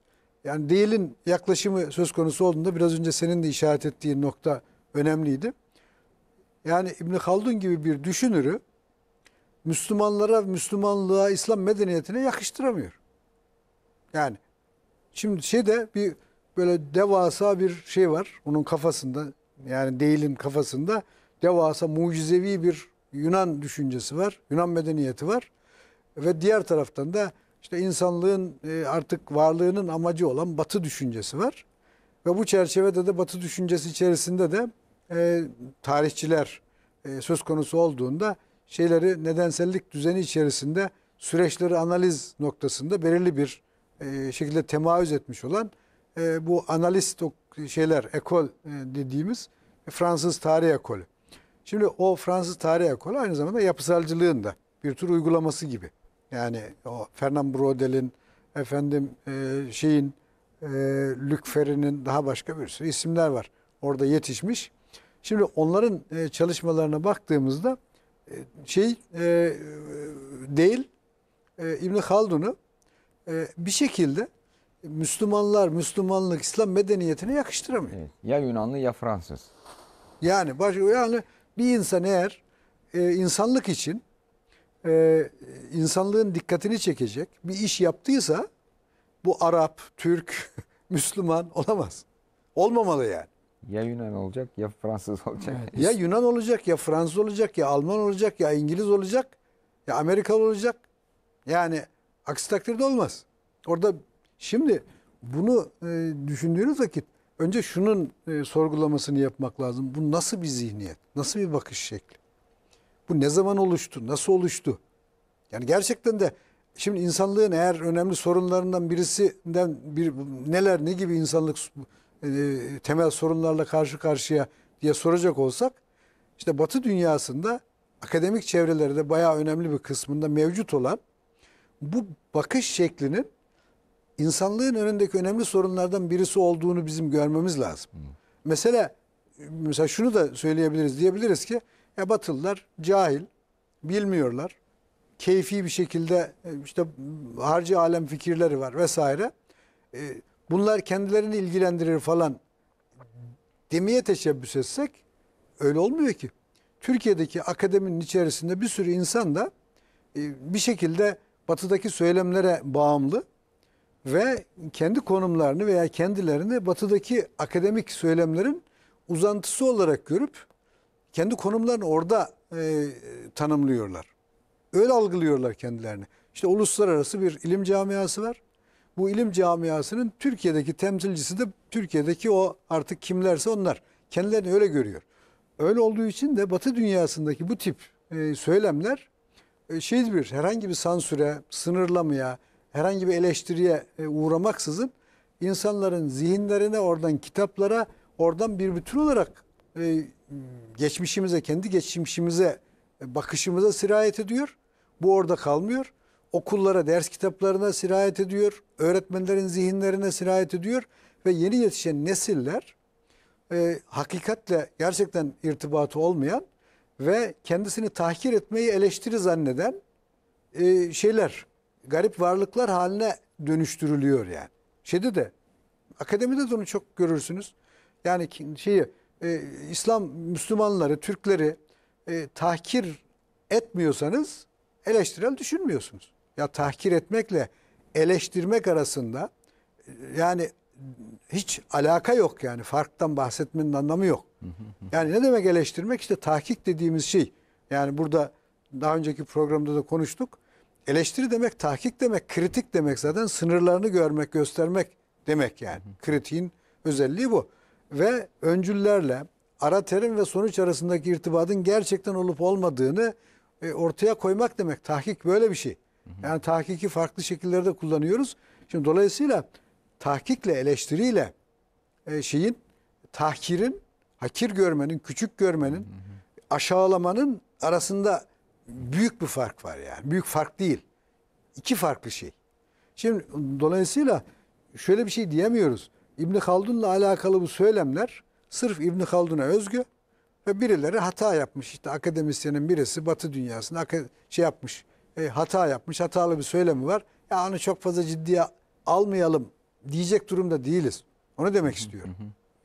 yani değilin yaklaşımı söz konusu olduğunda biraz önce senin de işaret ettiğin nokta önemliydi. Yani İbn Haldun gibi bir düşünürü Müslümanlara, Müslümanlığa, İslam medeniyetine yakıştıramıyor. Yani şimdi şeyde bir böyle devasa bir şey var onun kafasında. Yani değilin kafasında devasa mucizevi bir Yunan düşüncesi var. Yunan medeniyeti var. Ve diğer taraftan da işte insanlığın e, artık varlığının amacı olan Batı düşüncesi var. Ve bu çerçevede de Batı düşüncesi içerisinde de e, tarihçiler e, söz konusu olduğunda şeyleri nedensellik düzeni içerisinde süreçleri analiz noktasında belirli bir şekilde temayüz etmiş olan e, bu analist o şeyler ekol e, dediğimiz Fransız tarih ekolü. Şimdi o Fransız tarih ekolü aynı zamanda yapısalcılığın da bir tür uygulaması gibi. Yani o Fernand Braudel'in efendim e, şeyin e, Luc Ferry'nin daha başka bir sürü isimler var. Orada yetişmiş. Şimdi onların e, çalışmalarına baktığımızda e, şey e, değil e, İbn Haldun'u e, bir şekilde Müslümanlar, Müslümanlık, İslam medeniyetine yakıştıramıyor. Evet. Ya Yunanlı ya Fransız. Yani baş, yani bir insan eğer e, insanlık için e, insanlığın dikkatini çekecek bir iş yaptıysa bu Arap, Türk, Müslüman olamaz. Olmamalı yani. Ya Yunan olacak ya Fransız olacak. Evet. Ya Yunan olacak, ya Fransız olacak, ya Alman olacak, ya İngiliz olacak, ya Amerikalı olacak. Yani aksi takdirde olmaz. Orada şimdi bunu e, düşündüğünüz vakit önce şunun e, sorgulamasını yapmak lazım. Bu nasıl bir zihniyet? Nasıl bir bakış şekli? Bu ne zaman oluştu? Nasıl oluştu? Yani gerçekten de şimdi insanlığın eğer önemli sorunlarından birisinden bir neler ne gibi insanlık e, temel sorunlarla karşı karşıya diye soracak olsak işte Batı dünyasında akademik çevrelerde bayağı önemli bir kısmında mevcut olan bu bakış şeklinin insanlığın önündeki önemli sorunlardan birisi olduğunu bizim görmemiz lazım. Mesela mesela şunu da söyleyebiliriz diyebiliriz ki ya Batılılar cahil, bilmiyorlar. Keyfi bir şekilde e, işte harcı alem fikirleri var vesaire. E, Bunlar kendilerini ilgilendirir falan demeye teşebbüs etsek öyle olmuyor ki. Türkiye'deki akademinin içerisinde bir sürü insan da e, bir şekilde batıdaki söylemlere bağımlı ve kendi konumlarını veya kendilerini batıdaki akademik söylemlerin uzantısı olarak görüp kendi konumlarını orada e, tanımlıyorlar. Öyle algılıyorlar kendilerini. İşte uluslararası bir ilim camiası var. Bu ilim camiasının Türkiye'deki temsilcisi de Türkiye'deki o artık kimlerse onlar. Kendilerini öyle görüyor. Öyle olduğu için de Batı dünyasındaki bu tip e, söylemler e, şey bir herhangi bir sansüre, sınırlamaya, herhangi bir eleştiriye e, uğramaksızın insanların zihinlerine, oradan kitaplara, oradan bir bütün olarak e, geçmişimize, kendi geçmişimize, e, bakışımıza sirayet ediyor. Bu orada kalmıyor. Okullara, ders kitaplarına sirayet ediyor. Öğretmenlerin zihinlerine sirayet ediyor. Ve yeni yetişen nesiller e, hakikatle gerçekten irtibatı olmayan ve kendisini tahkir etmeyi eleştiri zanneden e, şeyler, garip varlıklar haline dönüştürülüyor yani. Şeyde de, akademide de onu çok görürsünüz. Yani şeyi, e, İslam Müslümanları, Türkleri e, tahkir etmiyorsanız eleştirel düşünmüyorsunuz. Ya tahkir etmekle eleştirmek arasında e, yani hiç alaka yok yani. Farktan bahsetmenin anlamı yok. Yani ne demek eleştirmek? İşte tahkik dediğimiz şey. Yani burada daha önceki programda da konuştuk. Eleştiri demek, tahkik demek, kritik demek zaten sınırlarını görmek, göstermek demek yani. Kritiğin özelliği bu. Ve öncüllerle ara terim ve sonuç arasındaki irtibatın gerçekten olup olmadığını e, ortaya koymak demek. Tahkik böyle bir şey. Yani tahkiki farklı şekillerde kullanıyoruz. Şimdi dolayısıyla tahkikle, eleştiriyle e, şeyin, tahkirin, hakir görmenin, küçük görmenin, aşağılamanın arasında büyük bir fark var yani. Büyük fark değil. İki farklı şey. Şimdi dolayısıyla şöyle bir şey diyemiyoruz. İbn Haldun'la alakalı bu söylemler sırf İbn Haldun'a özgü ve birileri hata yapmış. İşte akademisyenin birisi Batı dünyasında şey yapmış. e, hata yapmış. Hatalı bir söylemi var. Ya onu çok fazla ciddiye almayalım diyecek durumda değiliz. Onu demek istiyorum.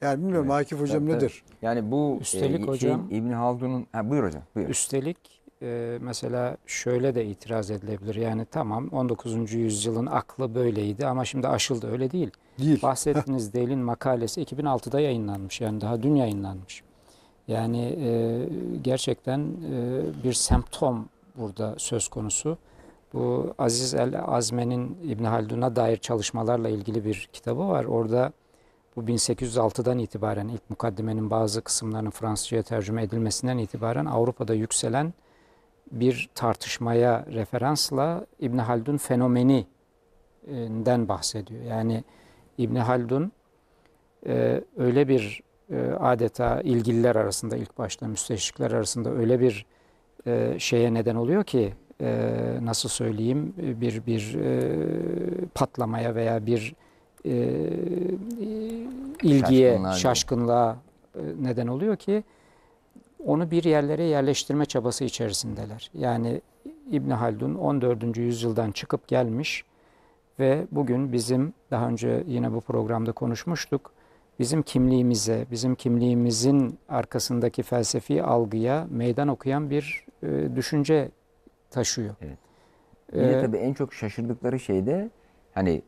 Yani bilmiyorum Akif hocam Tabii, nedir? Yani bu Üstelik e, hocam- şeyin, İbn Haldun'un ha, buyur hocam. Buyur. Üstelik e, mesela şöyle de itiraz edilebilir. Yani tamam 19. yüzyılın aklı böyleydi ama şimdi aşıldı öyle değil. Değil. Bahsettiğiniz Dale'in makalesi 2006'da yayınlanmış. Yani daha dün yayınlanmış. Yani e, gerçekten e, bir semptom burada söz konusu. Bu Aziz El Azme'nin İbn Haldun'a dair çalışmalarla ilgili bir kitabı var. Orada bu 1806'dan itibaren ilk mukaddimenin bazı kısımlarının Fransızcaya tercüme edilmesinden itibaren Avrupa'da yükselen bir tartışmaya referansla İbn Haldun fenomeninden bahsediyor. Yani İbn Haldun e, öyle bir e, adeta ilgililer arasında ilk başta müsteşrikler arasında öyle bir e, şeye neden oluyor ki e, nasıl söyleyeyim bir bir e, patlamaya veya bir e, ilgiye, Şaşkınlığa şaşkınlığa e, neden oluyor ki onu bir yerlere yerleştirme çabası içerisindeler. Yani İbn Haldun 14. yüzyıldan çıkıp gelmiş ve bugün bizim daha önce yine bu programda konuşmuştuk. Bizim kimliğimize, bizim kimliğimizin arkasındaki felsefi algıya meydan okuyan bir e, düşünce taşıyor. Evet. Bir de Ee, tabii en çok şaşırdıkları şey de hani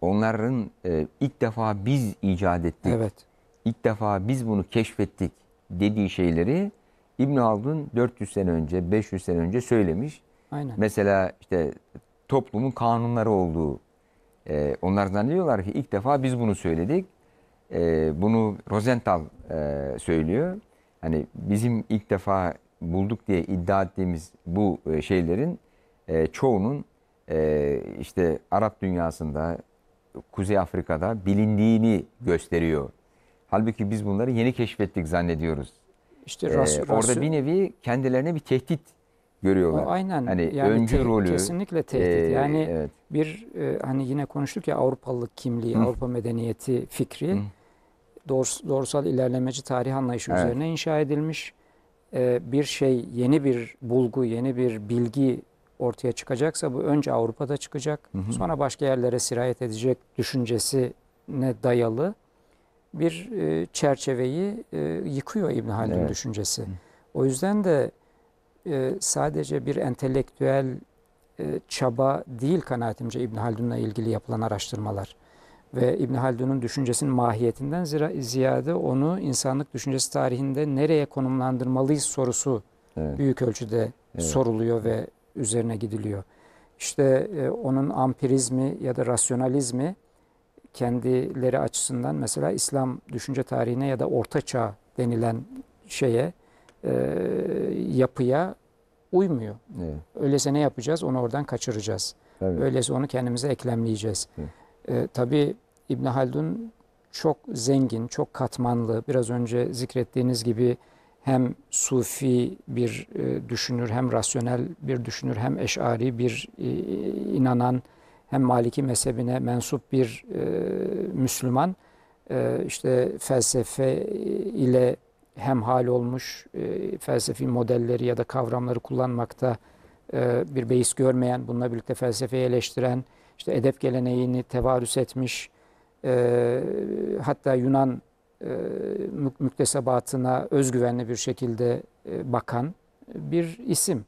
onların e, ilk defa biz icat ettik. evet. İlk defa biz bunu keşfettik dediği şeyleri İbn Haldun 400 sene önce, 500 sene önce söylemiş. Aynen. Mesela işte toplumun kanunları olduğu. E, onlar zannediyorlar ki ilk defa biz bunu söyledik. E, bunu Rosenthal e, söylüyor. Hani bizim ilk defa bulduk diye iddia ettiğimiz bu e, şeylerin e, çoğunun e, işte Arap dünyasında, Kuzey Afrika'da bilindiğini gösteriyor. Halbuki biz bunları yeni keşfettik zannediyoruz. İşte Ee, ras- orada rasyo- bir nevi kendilerine bir tehdit görüyorlar. O aynen. Hani yani öncü te- rolü. kesinlikle tehdit. e, yani evet. bir e, hani yine konuştuk ya Avrupalılık kimliği, Hı. Avrupa medeniyeti fikri Hı. doğrus- doğrusal ilerlemeci tarih anlayışı Evet. üzerine inşa edilmiş. E, bir şey, yeni bir bulgu, yeni bir bilgi ortaya çıkacaksa bu önce Avrupa'da çıkacak, Hı hı. sonra başka yerlere sirayet edecek düşüncesine dayalı bir e, çerçeveyi e, yıkıyor İbn Haldun Evet. düşüncesi. O yüzden de e, sadece bir entelektüel e, çaba değil kanaatimce İbn Haldun'la ilgili yapılan araştırmalar. Ve İbn Haldun'un düşüncesinin mahiyetinden zira, ziyade onu insanlık düşüncesi tarihinde nereye konumlandırmalıyız sorusu Evet. büyük ölçüde Evet. soruluyor ve üzerine gidiliyor. İşte e, onun ampirizmi ya da rasyonalizmi kendileri açısından mesela İslam düşünce tarihine ya da Orta Çağ denilen şeye e, yapıya uymuyor. Evet. Öyleyse ne yapacağız? Onu oradan kaçıracağız. Tabii. Öyleyse onu kendimize eklemleyeceğiz. Evet. E, tabii İbn Haldun çok zengin, çok katmanlı. Biraz önce zikrettiğiniz gibi hem sufi bir e, düşünür, hem rasyonel bir düşünür, hem eşari bir e, inanan, hem Maliki mezhebine mensup bir e, Müslüman e, işte felsefe ile hemhal olmuş, e, felsefi modelleri ya da kavramları kullanmakta e, bir beis görmeyen, bununla birlikte felsefeyi eleştiren, işte edep geleneğini tevarüs etmiş, e, hatta Yunan e, mük- müktesebatına özgüvenli bir şekilde e, bakan bir isim.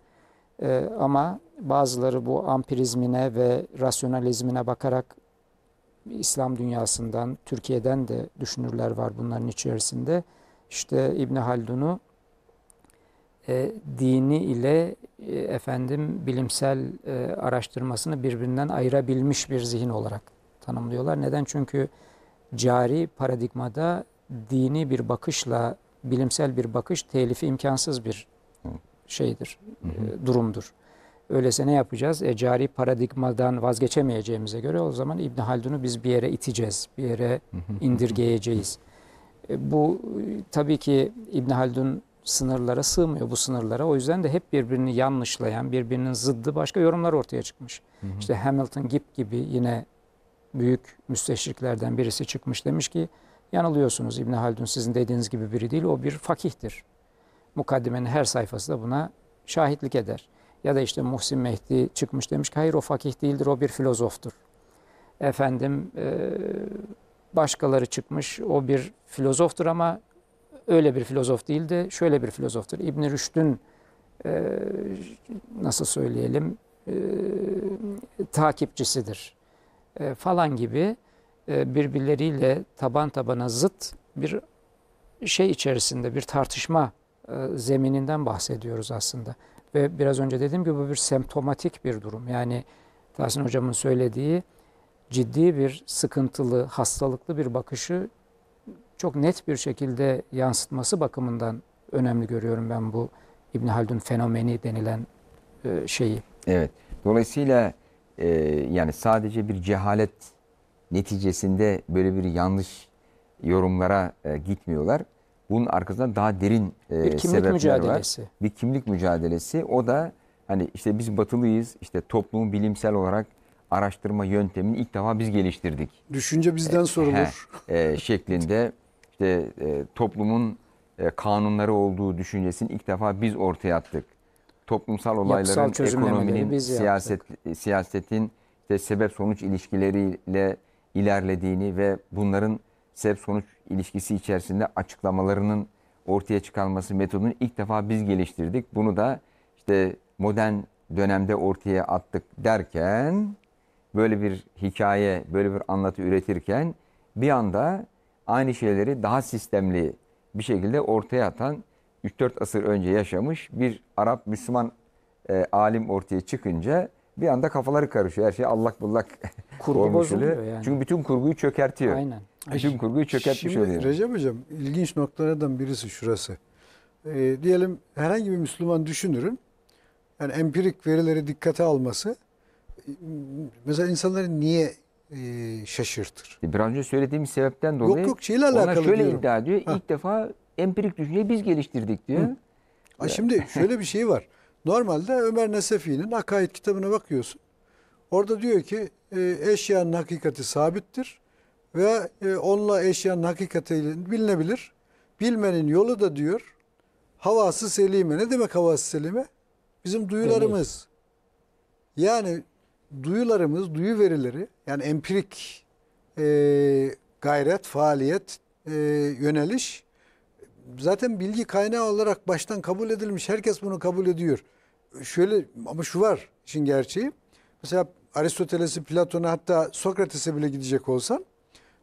E, ama bazıları bu ampirizmine ve rasyonalizmine bakarak İslam dünyasından, Türkiye'den de düşünürler var bunların içerisinde. İşte İbni Haldun'u e, dini ile e, efendim bilimsel e, araştırmasını birbirinden ayırabilmiş bir zihin olarak tanımlıyorlar. Neden? Çünkü cari paradigmada dini bir bakışla bilimsel bir bakış telifi imkansız bir şeydir, e, durumdur. Öyleyse ne yapacağız? E, cari paradigmadan vazgeçemeyeceğimize göre o zaman İbn Haldun'u biz bir yere iteceğiz, bir yere indirgeyeceğiz. E, bu tabii ki İbn Haldun sınırlara sığmıyor bu sınırlara. O yüzden de hep birbirini yanlışlayan, birbirinin zıddı başka yorumlar ortaya çıkmış. İşte Hamilton Gibb gibi yine büyük müsteşriklerden birisi çıkmış demiş ki yanılıyorsunuz İbn Haldun sizin dediğiniz gibi biri değil o bir fakihtir. Mukaddimenin her sayfası da buna şahitlik eder. Ya da işte Muhsin Mehdi çıkmış demiş ki hayır o fakih değildir o bir filozoftur. Efendim e, başkaları çıkmış o bir filozoftur ama öyle bir filozof değil de şöyle bir filozoftur. İbn Rüşd'ün e, nasıl söyleyelim e, takipçisidir falan gibi birbirleriyle taban tabana zıt bir şey içerisinde bir tartışma zemininden bahsediyoruz aslında. Ve biraz önce dediğim gibi bu bir semptomatik bir durum. Yani Tahsin Hocam'ın söylediği ciddi bir sıkıntılı, hastalıklı bir bakışı çok net bir şekilde yansıtması bakımından önemli görüyorum ben bu İbn Haldun fenomeni denilen e, şeyi. Evet. Dolayısıyla e, yani sadece bir cehalet neticesinde böyle bir yanlış yorumlara e, gitmiyorlar. Bunun arkasında daha derin e, Bir kimlik sebepler mücadelesi. var. Bir kimlik mücadelesi. O da hani işte biz batılıyız. işte toplumu bilimsel olarak araştırma yöntemini ilk defa biz geliştirdik. Düşünce bizden sorulur. He, e, şeklinde işte e, toplumun e, kanunları olduğu düşüncesini ilk defa biz ortaya attık. Toplumsal olayların, ekonominin, biz siyaset, siyasetin işte sebep sonuç ilişkileriyle ilerlediğini ve bunların sebep sonuç ilişkisi içerisinde açıklamalarının ortaya çıkarılması metodunu ilk defa biz geliştirdik. Bunu da işte modern dönemde ortaya attık derken böyle bir hikaye, böyle bir anlatı üretirken bir anda aynı şeyleri daha sistemli bir şekilde ortaya atan 3-4 asır önce yaşamış bir Arap Müslüman e, alim ortaya çıkınca bir anda kafaları karışıyor. Her şey allak bullak Kurgu bozuluyor yani. Çünkü bütün kurguyu çökertiyor. Aynen. Bütün kurguyu çökertmiş Şimdi oluyor. Recep Hocam ilginç noktalardan birisi şurası. Ee, diyelim herhangi bir Müslüman düşünürün yani empirik verileri dikkate alması e, mesela insanları niye e, şaşırtır? Biraz önce söylediğim sebepten dolayı Yok yok şeyle alakalı şöyle diyorum. iddia ediyor. Ha. İlk defa empirik düşünceyi biz geliştirdik diyor. Ha, şimdi şöyle bir şey var. Normalde Ömer Nesefi'nin Akaid kitabına bakıyorsun. Orada diyor ki e, eşyanın hakikati sabittir ve e, onunla eşyanın hakikati bilinebilir. Bilmenin yolu da diyor havası selime. Ne demek havası selime? Bizim duyularımız. Yani duyularımız, duyu verileri yani empirik e, gayret, faaliyet, e, yöneliş zaten bilgi kaynağı olarak baştan kabul edilmiş. Herkes bunu kabul ediyor. Şöyle ama şu var işin gerçeği. Mesela Aristoteles'i, Platon'a hatta Sokrates'e bile gidecek olsan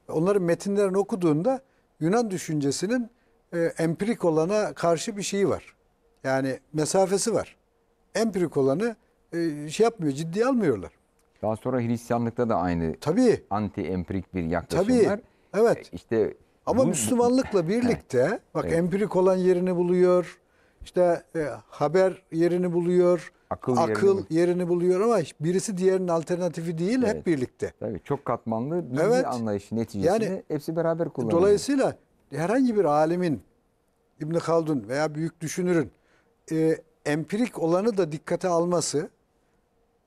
onların metinlerini okuduğunda Yunan düşüncesinin e, empirik olana karşı bir şeyi var. Yani mesafesi var. Empirik olanı e, şey yapmıyor, ciddiye almıyorlar. Daha sonra Hristiyanlıkta da aynı Tabii, anti empirik bir yaklaşım tabii. var. Evet. İşte Ama bu- Müslümanlıkla birlikte bak Evet. empirik olan yerini buluyor. İşte e, haber yerini buluyor. Akıl Akıl, yerini yerini, buluyor ama birisi diğerinin alternatifi değil Evet. hep birlikte. Tabii çok katmanlı bilgi Evet. anlayışı neticesinde Yani hepsi beraber kullanılıyor. Dolayısıyla herhangi bir alimin İbn Haldun veya büyük düşünürün e, empirik olanı da dikkate alması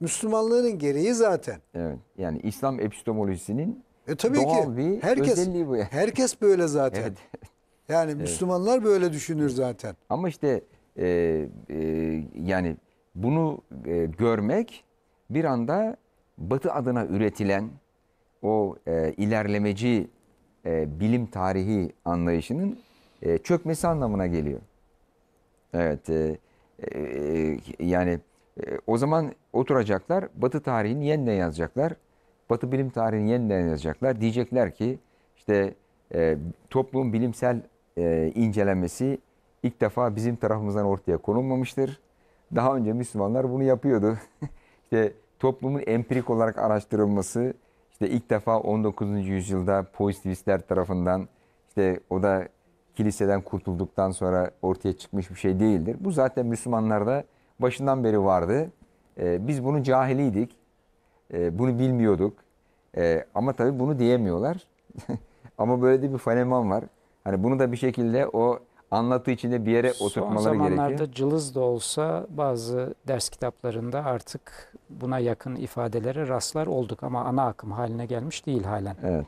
Müslümanlığının gereği zaten. Evet. Yani İslam epistemolojisinin E tabii Doğal ki bir herkes özelliği bu. herkes böyle zaten. evet. Yani Müslümanlar böyle düşünür zaten. Ama işte e, e, yani bunu e, görmek bir anda Batı adına üretilen o e, ilerlemeci e, bilim tarihi anlayışının e, çökmesi anlamına geliyor. Evet. e, e, yani e, o zaman oturacaklar Batı tarihini yeniden yazacaklar. Batı bilim tarihini yeniden yazacaklar. Diyecekler ki işte e, toplumun bilimsel e, incelenmesi ilk defa bizim tarafımızdan ortaya konulmamıştır. Daha önce Müslümanlar bunu yapıyordu. işte toplumun empirik olarak araştırılması işte ilk defa 19. yüzyılda pozitivistler tarafından işte o da kiliseden kurtulduktan sonra ortaya çıkmış bir şey değildir. Bu zaten Müslümanlarda başından beri vardı. Ee, biz bunu cahiliydik. Ee, bunu bilmiyorduk. Ee, ama tabii bunu diyemiyorlar. ama böyle de bir fenomen var. Hani bunu da bir şekilde o anlatı içinde bir yere Son oturtmaları zamanlarda gerekiyor. cılız da olsa bazı ders kitaplarında artık buna yakın ifadelere rastlar olduk ama ana akım haline gelmiş değil halen. Evet.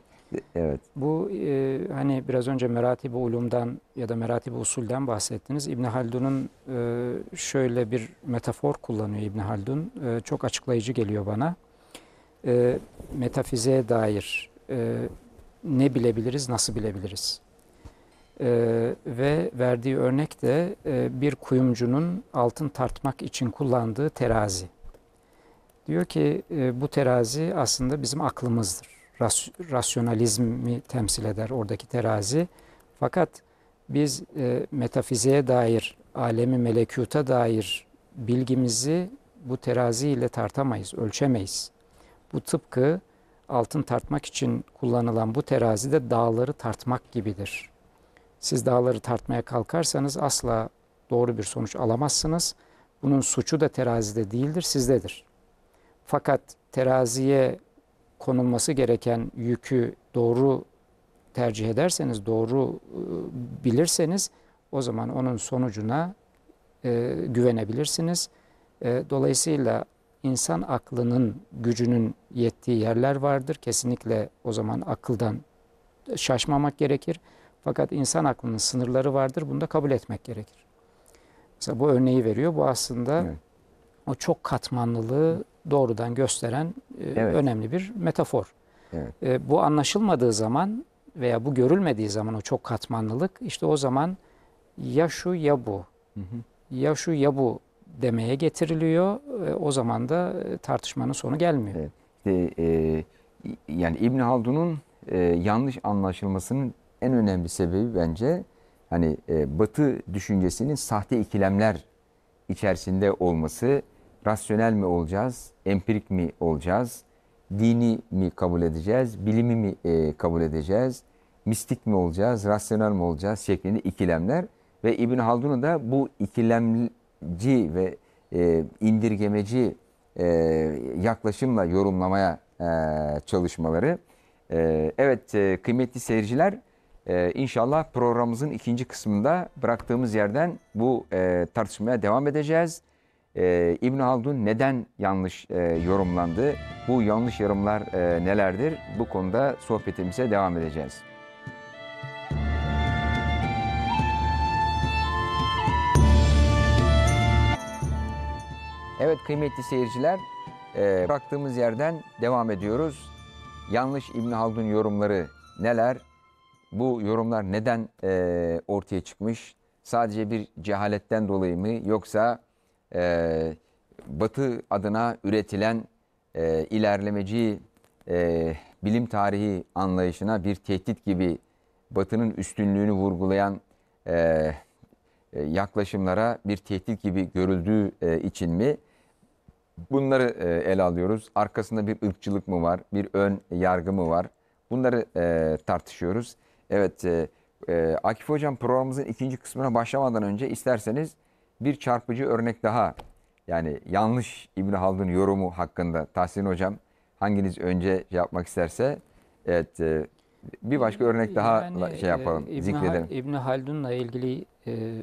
Evet. Bu e, hani biraz önce Meratibi Ulum'dan ya da Meratibi Usul'den bahsettiniz. İbn Haldun'un e, şöyle bir metafor kullanıyor İbn Haldun. E, çok açıklayıcı geliyor bana. E, metafiziğe dair e, ne bilebiliriz, nasıl bilebiliriz? E, ve verdiği örnek de e, bir kuyumcunun altın tartmak için kullandığı terazi. Diyor ki e, bu terazi aslında bizim aklımızdır. Ras- rasyonalizmi temsil eder oradaki terazi. Fakat biz e, metafiziğe dair, alemi melekuta dair bilgimizi bu terazi ile tartamayız, ölçemeyiz. Bu tıpkı altın tartmak için kullanılan bu terazi de dağları tartmak gibidir. Siz dağları tartmaya kalkarsanız asla doğru bir sonuç alamazsınız. Bunun suçu da terazide değildir, sizdedir. Fakat teraziye konulması gereken yükü doğru tercih ederseniz, doğru e, bilirseniz o zaman onun sonucuna e, güvenebilirsiniz. E, dolayısıyla insan aklının gücünün yettiği yerler vardır. Kesinlikle o zaman akıldan şaşmamak gerekir. Fakat insan aklının sınırları vardır. Bunu da kabul etmek gerekir. Mesela bu örneği veriyor. Bu aslında Evet. o çok katmanlılığı doğrudan gösteren e, Evet. önemli bir metafor. Evet. E, bu anlaşılmadığı zaman veya bu görülmediği zaman o çok katmanlılık işte o zaman ya şu ya bu Hı hı. ya şu ya bu demeye getiriliyor. E, o zaman da tartışmanın sonu gelmiyor. Evet. İşte, e, yani İbn Haldun'un e, yanlış anlaşılmasının en önemli sebebi bence hani e, Batı düşüncesinin sahte ikilemler içerisinde olması. Rasyonel mi olacağız, empirik mi olacağız, dini mi kabul edeceğiz, bilimi mi e, kabul edeceğiz, mistik mi olacağız, rasyonel mi olacağız şeklinde ikilemler ve İbn Haldun'u da bu ikilemci ve e, indirgemeci e, yaklaşımla yorumlamaya e, çalışmaları. E, evet e, kıymetli seyirciler e, inşallah programımızın ikinci kısmında bıraktığımız yerden bu e, tartışmaya devam edeceğiz. E, İbn Haldun neden yanlış e, yorumlandı? Bu yanlış yorumlar e, nelerdir? Bu konuda sohbetimize devam edeceğiz. Evet kıymetli seyirciler, e, bıraktığımız yerden devam ediyoruz. Yanlış İbn Haldun yorumları neler? Bu yorumlar neden e, ortaya çıkmış? Sadece bir cehaletten dolayı mı yoksa e, Batı adına üretilen e, ilerlemeci e, bilim tarihi anlayışına bir tehdit gibi Batı'nın üstünlüğünü vurgulayan e, e, yaklaşımlara bir tehdit gibi görüldüğü e, için mi? Bunları e, ele alıyoruz. Arkasında bir ırkçılık mı var? Bir ön yargı mı var? Bunları e, tartışıyoruz. Evet, e, e, Akif Hocam programımızın ikinci kısmına başlamadan önce isterseniz bir çarpıcı örnek daha. Yani yanlış İbn Haldun yorumu hakkında Tahsin Hocam hanginiz önce şey yapmak isterse. Evet, e, Bir başka örnek daha Yani, şey yapalım, e, İbn, zikredelim. İbn Haldun'la ilgili e,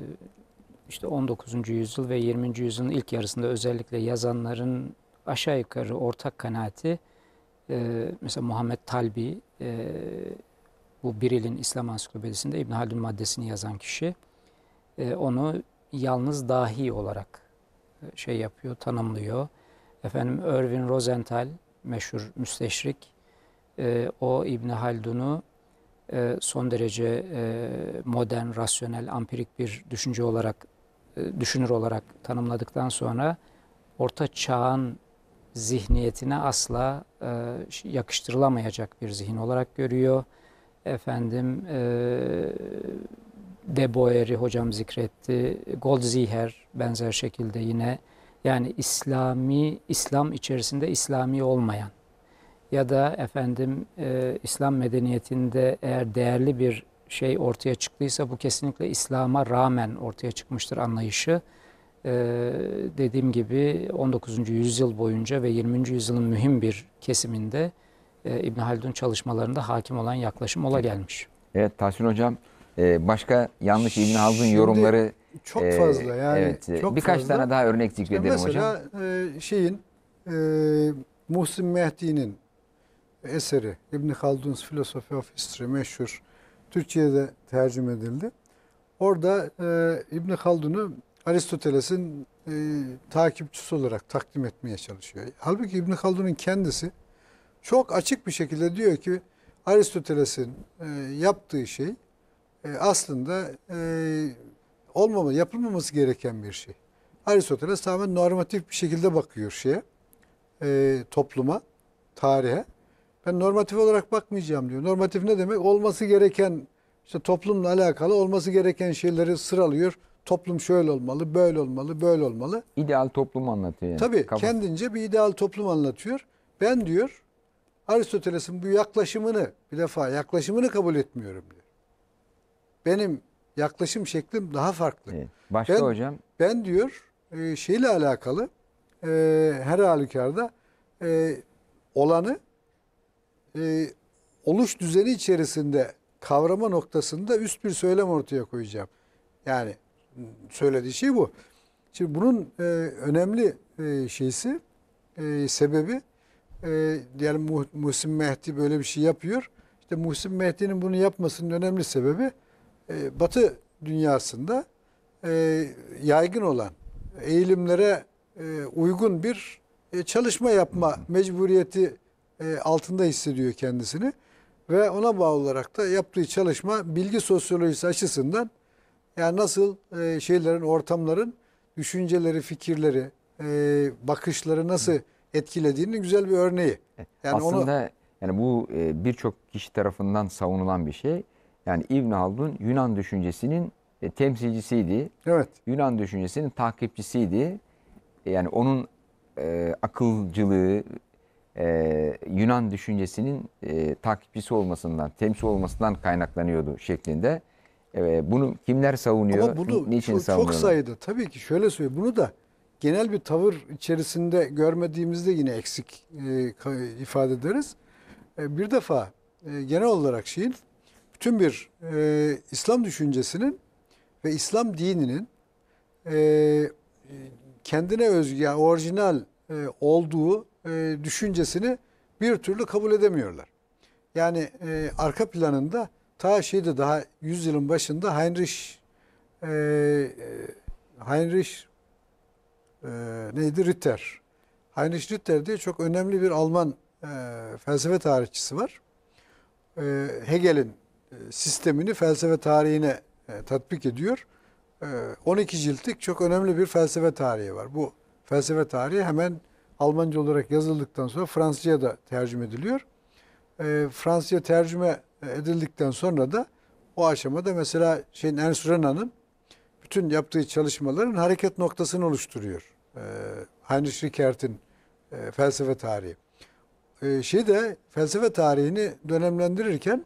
işte 19. yüzyıl ve 20. yüzyılın ilk yarısında özellikle yazanların aşağı yukarı ortak kanaati e, mesela Muhammed Talbi e, bu Biril'in İslam Ansiklopedisinde İbn Haldun maddesini yazan kişi e, onu yalnız dahi olarak e, şey yapıyor, tanımlıyor. Efendim Irving Rosenthal meşhur müsteşrik e, o İbn Haldun'u son derece modern, rasyonel, ampirik bir düşünce olarak düşünür olarak tanımladıktan sonra orta çağın zihniyetine asla yakıştırılamayacak bir zihin olarak görüyor. Efendim e, De Boer'i hocam zikretti. Goldziher benzer şekilde yine yani İslami İslam içerisinde İslami olmayan ya da efendim e, İslam medeniyetinde eğer değerli bir şey ortaya çıktıysa bu kesinlikle İslam'a rağmen ortaya çıkmıştır anlayışı. E, dediğim gibi 19. yüzyıl boyunca ve 20. yüzyılın mühim bir kesiminde e, İbn Haldun çalışmalarında hakim olan yaklaşım ola gelmiş. Evet Tahsin Hocam e, başka yanlış İbn Haldun Şimdi yorumları Çok e, fazla yani evet, çok birkaç fazla. tane daha örnek İşte zikredelim hocam. mesela şeyin e, Muhsin Mehdi'nin eseri İbn Haldun's Philosophy of History meşhur. Türkçe'ye tercüme edildi. Orada e, İbn Haldun'u Aristoteles'in e, takipçisi olarak takdim etmeye çalışıyor. Halbuki İbn Haldun'un kendisi çok açık bir şekilde diyor ki Aristoteles'in e, yaptığı şey e, aslında e, olmama, yapılmaması gereken bir şey. Aristoteles tamamen normatif bir şekilde bakıyor şeye, e, topluma, tarihe. Ben normatif olarak bakmayacağım diyor. Normatif ne demek? Olması gereken, işte toplumla alakalı olması gereken şeyleri sıralıyor. Toplum şöyle olmalı, böyle olmalı, böyle olmalı. İdeal toplumu anlatıyor. Yani. Tabii Kafa- kendince bir ideal toplum anlatıyor. Ben diyor Aristoteles'in bu yaklaşımını bir defa yaklaşımını kabul etmiyorum diyor. Benim yaklaşım şeklim daha farklı. Evet. Başka Ben- hocam? Ben diyor e, şeyle alakalı e, her halükarda e, olanı e, oluş düzeni içerisinde kavrama noktasında üst bir söylem ortaya koyacağım. Yani söylediği şey bu. Şimdi bunun e, önemli e, şeysi, e, sebebi e, diyelim Muh- Muhsin Mehdi böyle bir şey yapıyor. İşte Muhsin Mehdi'nin bunu yapmasının önemli sebebi e, Batı dünyasında e, yaygın olan eğilimlere e, uygun bir e, çalışma yapma mecburiyeti e, altında hissediyor kendisini ve ona bağlı olarak da yaptığı çalışma bilgi sosyolojisi açısından yani nasıl e, şeylerin, ortamların düşünceleri, fikirleri, e, bakışları nasıl etkilediğinin güzel bir örneği. Yani onu Aslında yani bu e, birçok kişi tarafından savunulan bir şey. Yani İbn Haldun Yunan düşüncesinin e, temsilcisiydi. evet Yunan düşüncesinin takipçisiydi. E, Yani onun e, akılcılığı e, Yunan düşüncesinin e, takipçisi olmasından, temsil olmasından kaynaklanıyordu şeklinde. E, bunu kimler savunuyor? Ama bunu Niçin çok, çok sayıda tabii ki şöyle söyleyeyim. Bunu da genel bir tavır içerisinde görmediğimizde yine eksik e, ifade ederiz. E, bir defa e, genel olarak şeyin bütün bir e, İslam düşüncesinin ve İslam dininin e, kendine özgü yani orijinal e, olduğu e, düşüncesini bir türlü kabul edemiyorlar. Yani e, arka planında ta şeyde daha yüzyılın başında Heinrich e, e, Heinrich e, neydi Ritter. Heinrich Ritter diye çok önemli bir Alman e, felsefe tarihçisi var. E, Hegel'in sistemini felsefe tarihine e, tatbik ediyor. E, 12 ciltlik çok önemli bir felsefe tarihi var. Bu felsefe tarihi hemen Almanca olarak yazıldıktan sonra Fransızca da tercüme ediliyor. E, Fransızca tercüme edildikten sonra da o aşamada mesela şeyin Ernst Renan'ın bütün yaptığı çalışmaların hareket noktasını oluşturuyor. E, Heinrich Rickert'in e, felsefe tarihi. E, şey de felsefe tarihini dönemlendirirken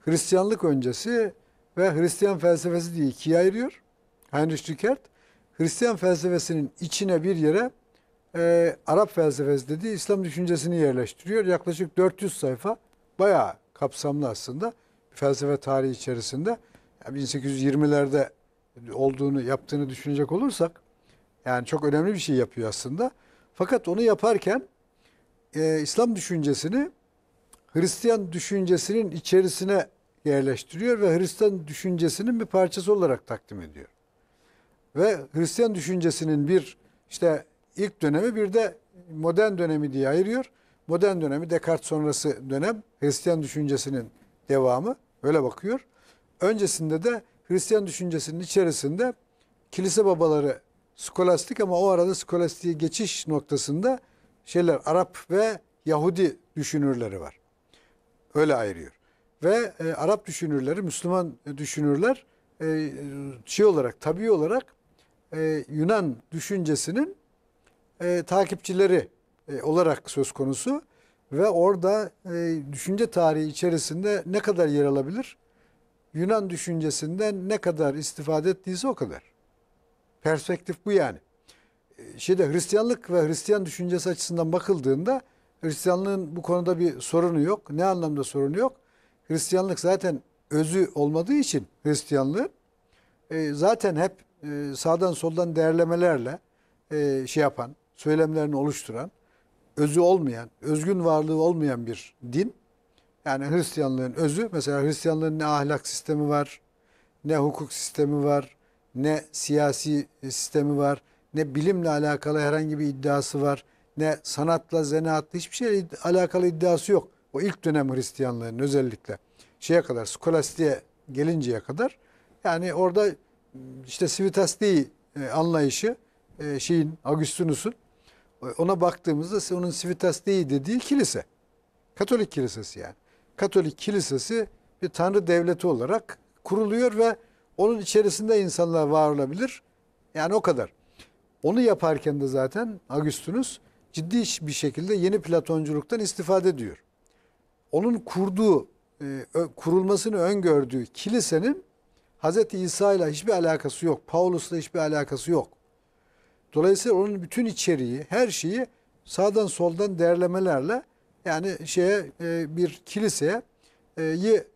Hristiyanlık öncesi ve Hristiyan felsefesi diye ikiye ayırıyor. Heinrich Rickert Hristiyan felsefesinin içine bir yere e, Arap felsefesi dediği İslam düşüncesini yerleştiriyor. Yaklaşık 400 sayfa bayağı kapsamlı aslında felsefe tarihi içerisinde. Yani 1820'lerde olduğunu yaptığını düşünecek olursak yani çok önemli bir şey yapıyor aslında. Fakat onu yaparken e, İslam düşüncesini Hristiyan düşüncesinin içerisine yerleştiriyor ve Hristiyan düşüncesinin bir parçası olarak takdim ediyor. Ve Hristiyan düşüncesinin bir işte ilk dönemi bir de modern dönemi diye ayırıyor. Modern dönemi Descartes sonrası dönem Hristiyan düşüncesinin devamı öyle bakıyor. Öncesinde de Hristiyan düşüncesinin içerisinde kilise babaları skolastik ama o arada skolastiğe geçiş noktasında şeyler Arap ve Yahudi düşünürleri var. Öyle ayırıyor. Ve e, Arap düşünürleri, Müslüman düşünürler e, şey olarak, tabii olarak e, Yunan düşüncesinin e, takipçileri e, olarak söz konusu ve orada e, düşünce tarihi içerisinde ne kadar yer alabilir? Yunan düşüncesinden ne kadar istifade ettiyse o kadar. Perspektif bu yani. E, Şeyde Hristiyanlık ve Hristiyan düşüncesi açısından bakıldığında Hristiyanlığın bu konuda bir sorunu yok. Ne anlamda sorunu yok? Hristiyanlık zaten özü olmadığı için Hristiyanlığı e, zaten hep e, sağdan soldan değerlemelerle e, şey yapan, söylemlerini oluşturan, özü olmayan, özgün varlığı olmayan bir din. Yani Hristiyanlığın özü, mesela Hristiyanlığın ne ahlak sistemi var, ne hukuk sistemi var, ne siyasi sistemi var, ne bilimle alakalı herhangi bir iddiası var, ne sanatla, zanaatla hiçbir şeyle alakalı iddiası yok. O ilk dönem Hristiyanlığın özellikle şeye kadar, skolastiğe gelinceye kadar yani orada işte Civitas Dei e, anlayışı e, şeyin Augustinus'un ona baktığımızda onun Civitas Dei dediği kilise. Katolik kilisesi yani. Katolik kilisesi bir tanrı devleti olarak kuruluyor ve onun içerisinde insanlar var olabilir. Yani o kadar. Onu yaparken de zaten Augustinus ciddi bir şekilde yeni Platonculuktan istifade ediyor. Onun kurduğu, e, kurulmasını öngördüğü kilisenin Hz. İsa ile hiçbir alakası yok. Paulus'la hiçbir alakası yok. Dolayısıyla onun bütün içeriği, her şeyi sağdan soldan değerlemelerle yani şeye e, bir kiliseye e,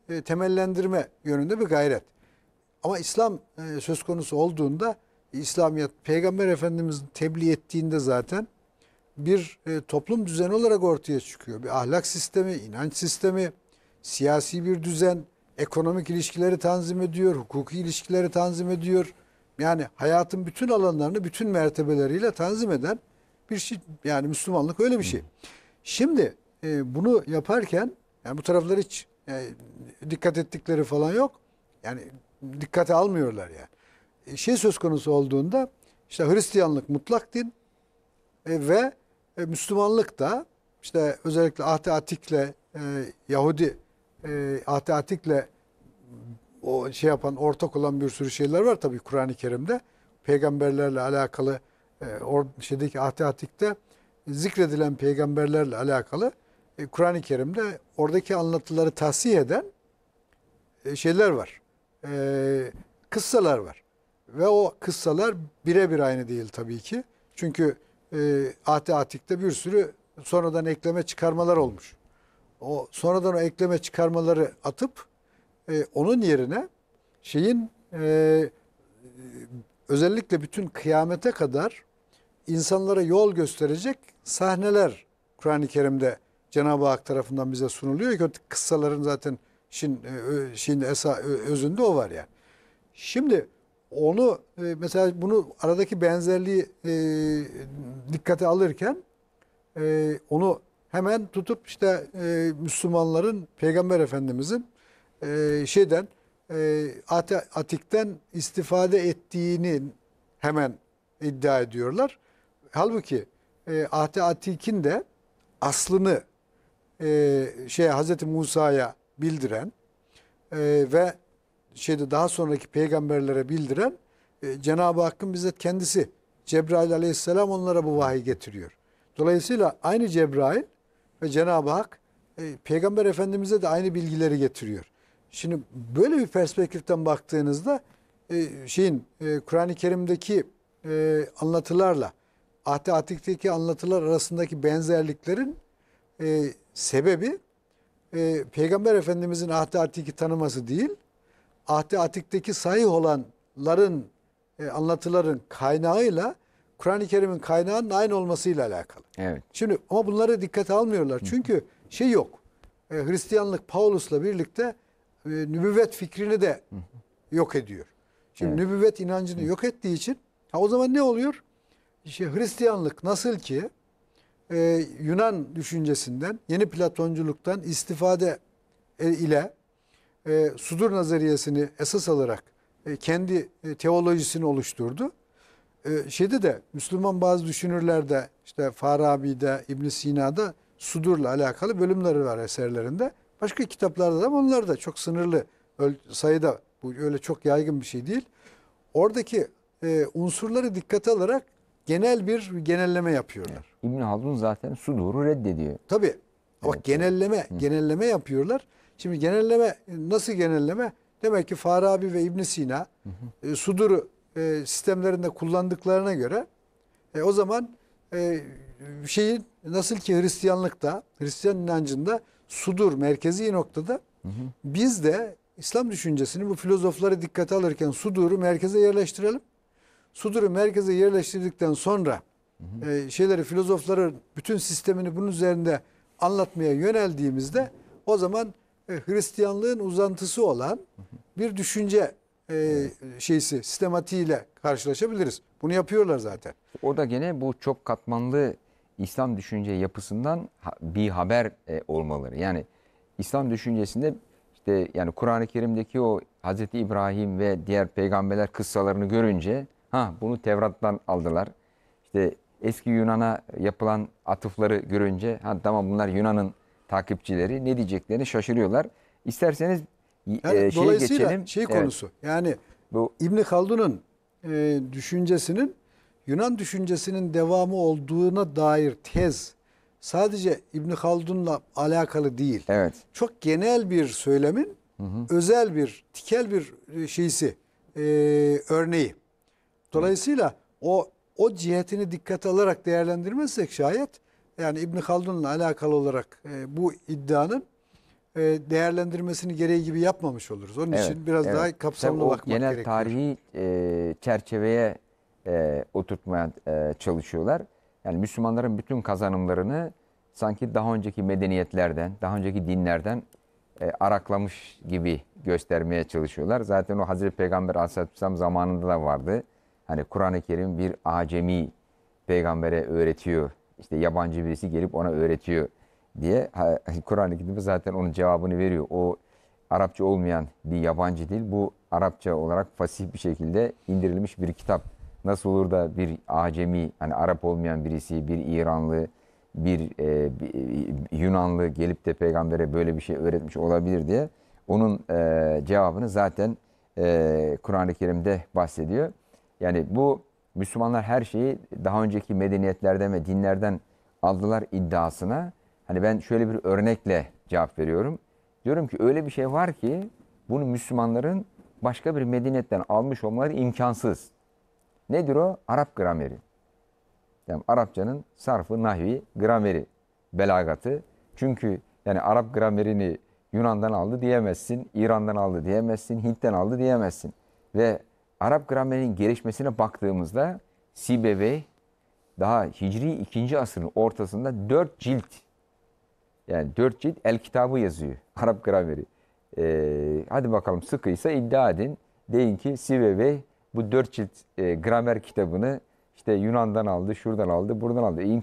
e, temellendirme yönünde bir gayret. Ama İslam e, söz konusu olduğunda İslamiyet Peygamber Efendimiz'in tebliğ ettiğinde zaten bir e, toplum düzeni olarak ortaya çıkıyor. Bir ahlak sistemi, inanç sistemi, siyasi bir düzen, ekonomik ilişkileri tanzim ediyor, hukuki ilişkileri tanzim ediyor. Yani hayatın bütün alanlarını bütün mertebeleriyle tanzim eden bir şey. Yani Müslümanlık öyle bir şey. Şimdi e, bunu yaparken yani bu taraflar hiç yani, dikkat ettikleri falan yok. Yani dikkate almıyorlar yani. E, şey söz konusu olduğunda işte Hristiyanlık mutlak din e, ve e, Müslümanlık da işte özellikle Ahdi Atik'le e, Yahudi e, Ahdi Atik'le o şey yapan ortak olan bir sürü şeyler var tabii Kur'an-ı Kerim'de. Peygamberlerle alakalı e, or, şeydeki Ahdi Atik'te zikredilen peygamberlerle alakalı e, Kur'an-ı Kerim'de oradaki anlatıları tahsih eden e, şeyler var. E, kıssalar var. Ve o kıssalar birebir aynı değil tabii ki. Çünkü e, Ahdi Atik'te bir sürü sonradan ekleme çıkarmalar olmuş. O sonradan o ekleme çıkarmaları atıp e, onun yerine şeyin özellikle bütün kıyamete kadar insanlara yol gösterecek sahneler Kur'an-ı Kerim'de Cenab-ı Hak tarafından bize sunuluyor ki kıssaların zaten şimdi, şimdi esa, özünde o var yani. Şimdi onu e, mesela bunu aradaki benzerliği e, dikkate alırken e, onu hemen tutup işte e, Müslümanların Peygamber Efendimizin e, şeyden e, Atik'ten istifade ettiğini hemen iddia ediyorlar. Halbuki e, Ahdi Atik'in de aslını e, şey Hazreti Musa'ya bildiren e, ve şeyde daha sonraki peygamberlere bildiren e, Cenab-ı Hakk'ın bizzat kendisi Cebrail aleyhisselam onlara bu vahiy getiriyor. Dolayısıyla aynı Cebrail ve Cenab-ı Hak e, Peygamber Efendimiz'e de aynı bilgileri getiriyor. Şimdi böyle bir perspektiften baktığınızda e, şeyin e, Kur'an-ı Kerim'deki e, anlatılarla Ahdi Atik'teki anlatılar arasındaki benzerliklerin e, sebebi e, Peygamber Efendimizin Ahdi Atik'i tanıması değil, Ahdi Atik'teki sahih olanların e, anlatıların kaynağıyla Kur'an-ı Kerim'in kaynağının aynı olmasıyla alakalı. Evet. Şimdi ama bunları dikkate almıyorlar. Çünkü şey yok. E, Hristiyanlık Paulus'la birlikte e, nübüvvet fikrini de yok ediyor. Şimdi Evet. nübüvvet inancını yok ettiği için ha, o zaman ne oluyor? İşte Hristiyanlık nasıl ki e, Yunan düşüncesinden, yeni Platonculuktan istifade e, ile e, sudur nazariyesini esas alarak e, kendi e, teolojisini oluşturdu. E, şeyde de Müslüman bazı düşünürlerde işte Farabi'de, İbn Sina'da sudurla alakalı bölümleri var eserlerinde. Başka kitaplarda da onlar da çok sınırlı sayıda bu öyle çok yaygın bir şey değil. Oradaki e, unsurları dikkate alarak genel bir genelleme yapıyorlar. İbn Haldun zaten suduru reddediyor. Tabii. Ama Evet, genelleme, genelleme yapıyorlar. Şimdi genelleme nasıl genelleme? Demek ki Farabi ve İbn Sina e, suduru e, sistemlerinde kullandıklarına göre e, o zaman e, şeyin nasıl ki Hristiyanlıkta, Hristiyan inancında sudur merkezi noktada biz de İslam düşüncesini bu filozofları dikkate alırken suduru merkeze yerleştirelim. Suduru merkeze yerleştirdikten sonra e, şeyleri filozofların bütün sistemini bunun üzerinde anlatmaya yöneldiğimizde o zaman e, Hristiyanlığın uzantısı olan bir düşünce e, şeysi sistematiğiyle karşılaşabiliriz. Bunu yapıyorlar zaten. O da gene bu çok katmanlı İslam düşünce yapısından bir haber e, olmaları. Yani İslam düşüncesinde işte yani Kur'an-ı Kerim'deki o Hazreti İbrahim ve diğer peygamberler kıssalarını görünce ha bunu Tevrat'tan aldılar. İşte eski Yunan'a yapılan atıfları görünce ha tamam bunlar Yunan'ın takipçileri ne diyeceklerini şaşırıyorlar. İsterseniz Yani e, şeye geçelim. şey Evet, konusu yani bu İbn Haldun'un e, düşüncesinin Yunan düşüncesinin devamı olduğuna dair tez sadece İbn Haldun'la alakalı değil. evet. Çok genel bir söylemin özel bir tikel bir e, şeysi e, örneği. Dolayısıyla o o cihetini dikkate alarak değerlendirmezsek şayet yani İbn Haldun'la alakalı olarak e, bu iddianın e, değerlendirmesini gereği gibi yapmamış oluruz. Onun için biraz evet. daha kapsamlı Tabii bakmak genel gerekiyor. tarihi e, çerçeveye e, oturtmaya e, çalışıyorlar. Yani Müslümanların bütün kazanımlarını sanki daha önceki medeniyetlerden, daha önceki dinlerden e, araklamış gibi göstermeye çalışıyorlar. Zaten o Hazreti Peygamber Aleyhisselam zamanında da vardı. Hani Kur'an-ı Kerim bir acemi peygambere öğretiyor. İşte yabancı birisi gelip ona öğretiyor diye Ha, Kur'an-ı Kerim zaten onun cevabını veriyor. O Arapça olmayan bir yabancı dil. Bu Arapça olarak fasih bir şekilde indirilmiş bir kitap. Nasıl olur da bir acemi, hani Arap olmayan birisi, bir İranlı, bir, e, bir Yunanlı gelip de peygambere böyle bir şey öğretmiş olabilir diye onun e, cevabını zaten e, Kur'an-ı Kerim'de bahsediyor. Yani bu Müslümanlar her şeyi daha önceki medeniyetlerden ve dinlerden aldılar iddiasına. Hani ben şöyle bir örnekle cevap veriyorum. Diyorum ki öyle bir şey var ki bunu Müslümanların başka bir medeniyetten almış olmaları imkansız. Nedir o? Arap grameri. Yani Arapçanın sarfı, nahvi, grameri, belagatı. Çünkü yani Arap gramerini Yunan'dan aldı diyemezsin, İran'dan aldı diyemezsin, Hint'ten aldı diyemezsin. Ve Arap gramerinin gelişmesine baktığımızda Sibevey daha Hicri 2. asrın ortasında 4 cilt yani 4 cilt el kitabı yazıyor. Arap grameri. Ee, hadi bakalım sıkıysa iddia edin. Deyin ki Sibevey bu 4 cilt e, gramer kitabını işte Yunan'dan aldı, şuradan aldı, buradan aldı. E,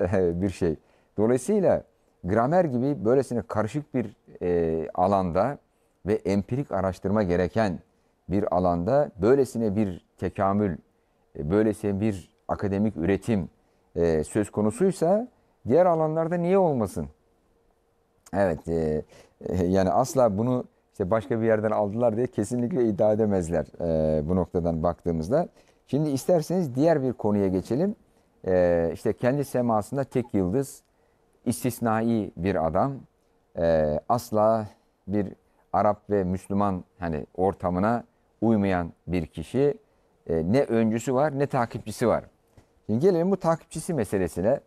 e, bir şey. Dolayısıyla gramer gibi böylesine karışık bir e, alanda ve empirik araştırma gereken bir alanda böylesine bir tekamül, e, böylesine bir akademik üretim e, söz konusuysa diğer alanlarda niye olmasın? Evet, e, yani asla bunu işte başka bir yerden aldılar diye kesinlikle iddia edemezler bu noktadan baktığımızda. Şimdi isterseniz diğer bir konuya geçelim. E, işte kendi semasında tek yıldız, istisnai bir adam, asla bir Arap ve Müslüman hani ortamına uymayan bir kişi. E, ne öncüsü var ne takipçisi var. Şimdi gelelim bu takipçisi meselesine.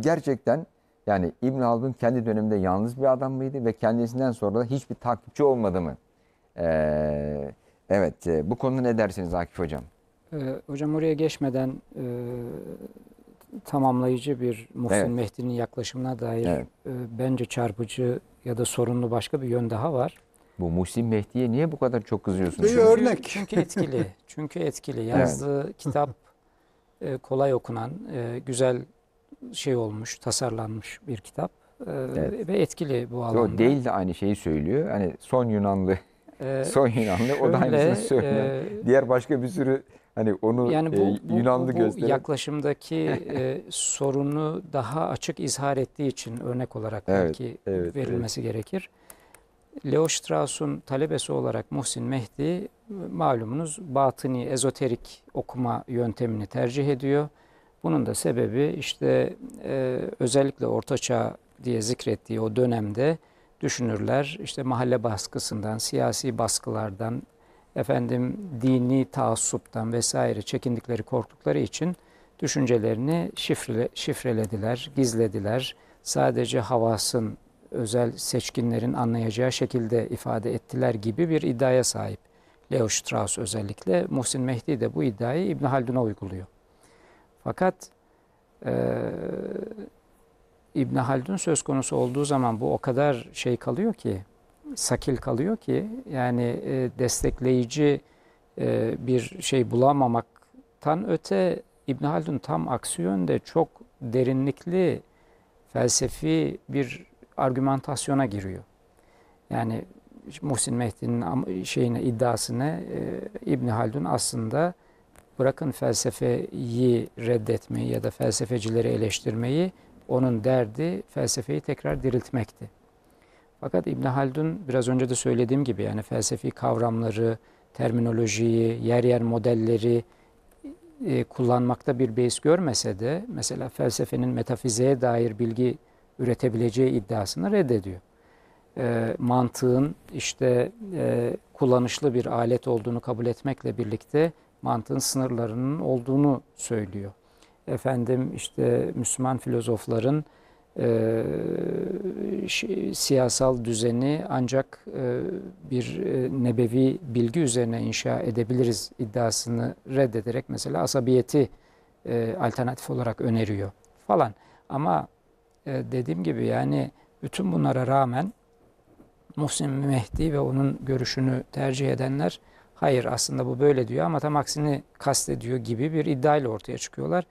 Gerçekten Yani İbn Haldun kendi döneminde yalnız bir adam mıydı ve kendisinden sonra da hiçbir takipçi olmadı mı? Ee, evet, e, bu konuda ne dersiniz Akif Hocam? Ee, hocam oraya geçmeden e, tamamlayıcı bir Muhsin Evet. Mehdi'nin yaklaşımına dair Evet. e, bence çarpıcı ya da sorunlu başka bir yön daha var. Bu Muhsin Mehdi'ye niye bu kadar çok kızıyorsunuz? Bir Çünkü- örnek. Çünkü etkili. Çünkü etkili. Yazdığı kitap e, kolay okunan, e, güzel şey olmuş, tasarlanmış bir kitap. E, Evet. Ve etkili bu alanda. O değil de aynı şeyi söylüyor. Hani son Yunanlı, E, son Yunanlı o da şöyle, aynısını söylüyor. e, Diğer başka bir sürü hani onu Yani bu, e, bu, Yunanlı bu gösteren yaklaşımdaki e, sorunu daha açık izhar ettiği için örnek olarak Evet, belki evet, verilmesi gerekir. Leo Strauss'un talebesi olarak Muhsin Mehdi malumunuz batıni, ezoterik okuma yöntemini tercih ediyor. Bunun da sebebi işte e, özellikle Ortaçağ diye zikrettiği o dönemde düşünürler işte mahalle baskısından, siyasi baskılardan, efendim dini taassuptan vesaire çekindikleri, korktukları için düşüncelerini şifrele, şifrelediler, gizlediler. Sadece havasın, özel seçkinlerin anlayacağı şekilde ifade ettiler gibi bir iddiaya sahip. Leo Strauss özellikle. Muhsin Mehdi de bu iddiayı İbn Haldun'a uyguluyor. Fakat eee İbn Haldun söz konusu olduğu zaman bu o kadar şey kalıyor ki, sakil kalıyor ki yani e, destekleyici e, bir şey bulamamaktan öte İbn Haldun tam aksi yönde çok derinlikli felsefi bir argümantasyona giriyor. Yani Muhsin Mehdi'nin şeyine iddiasına e, İbn Haldun aslında bırakın felsefeyi reddetmeyi ya da felsefecileri eleştirmeyi onun derdi felsefeyi tekrar diriltmekti. Fakat İbn Haldun biraz önce de söylediğim gibi yani felsefi kavramları, terminolojiyi, yer yer modelleri e, kullanmakta bir beis görmese de mesela felsefenin metafiziğe dair bilgi üretebileceği iddiasını reddediyor. E, mantığın işte e, kullanışlı bir alet olduğunu kabul etmekle birlikte mantığın sınırlarının olduğunu söylüyor. Efendim işte Müslüman filozofların e, siyasal düzeni ancak e, bir e, nebevi bilgi üzerine inşa edebiliriz iddiasını reddederek mesela asabiyeti e, alternatif olarak öneriyor falan. Ama e, dediğim gibi yani bütün bunlara rağmen Muhsin Mehdi ve onun görüşünü tercih edenler hayır aslında bu böyle diyor ama tam aksini kastediyor gibi bir iddiayla ortaya çıkıyorlar.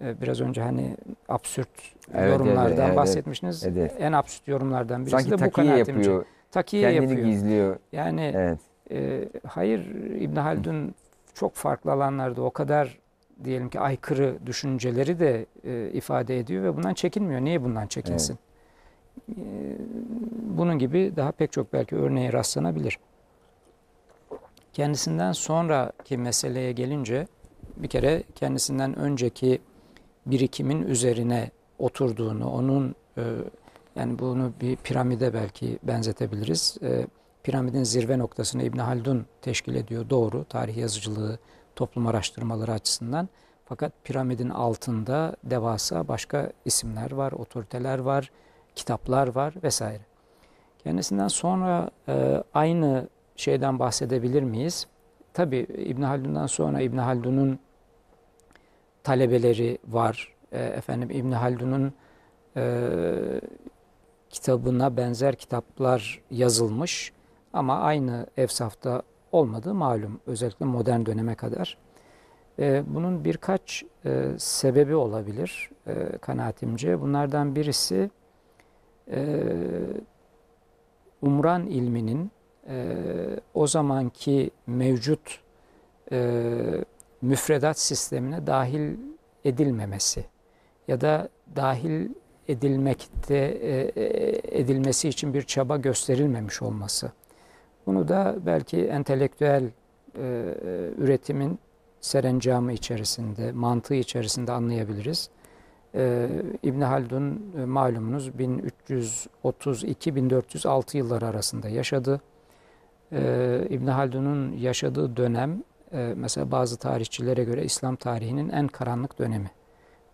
Ee, Biraz önce hani absürt Evet, yorumlardan evet, bahsetmiştiniz. Evet. En absürt yorumlardan birisi sanki de bu kanaatimce. yapıyor, Takiye kendini yapıyor. gizliyor. Yani Evet. e, hayır İbn Haldun çok farklı alanlarda o kadar diyelim ki aykırı düşünceleri de e, ifade ediyor ve bundan çekinmiyor. Niye bundan çekinsin? E, bunun gibi daha pek çok belki örneğe rastlanabilir. Kendisinden sonraki meseleye gelince bir kere kendisinden önceki birikimin üzerine oturduğunu, onun e, yani bunu bir piramide belki benzetebiliriz. E, piramidin zirve noktasını İbn Haldun teşkil ediyor. Doğru. Tarih yazıcılığı, toplum araştırmaları açısından. Fakat piramidin altında devasa başka isimler var, otoriteler var, kitaplar var vesaire. Kendisinden sonra e, aynı şeyden bahsedebilir miyiz? Tabii İbn Haldun'dan sonra İbn Haldun'un talebeleri var. E, efendim İbn Haldun'un e, kitabına benzer kitaplar yazılmış ama aynı efsafta olmadığı malum özellikle modern döneme kadar. E, bunun birkaç e, sebebi olabilir e, kanaatimce. Bunlardan birisi e, umran ilminin e, o zamanki mevcut müfredat sistemine dahil edilmemesi ya da dahil edilmekte edilmesi için bir çaba gösterilmemiş olması. Bunu da belki entelektüel e, üretimin serencamı içerisinde, mantığı içerisinde anlayabiliriz. E, İbn Haldun e, malumunuz 1332-1406 yılları arasında yaşadı. E, İbn Haldun'un yaşadığı dönem e, mesela bazı tarihçilere göre İslam tarihinin en karanlık dönemi.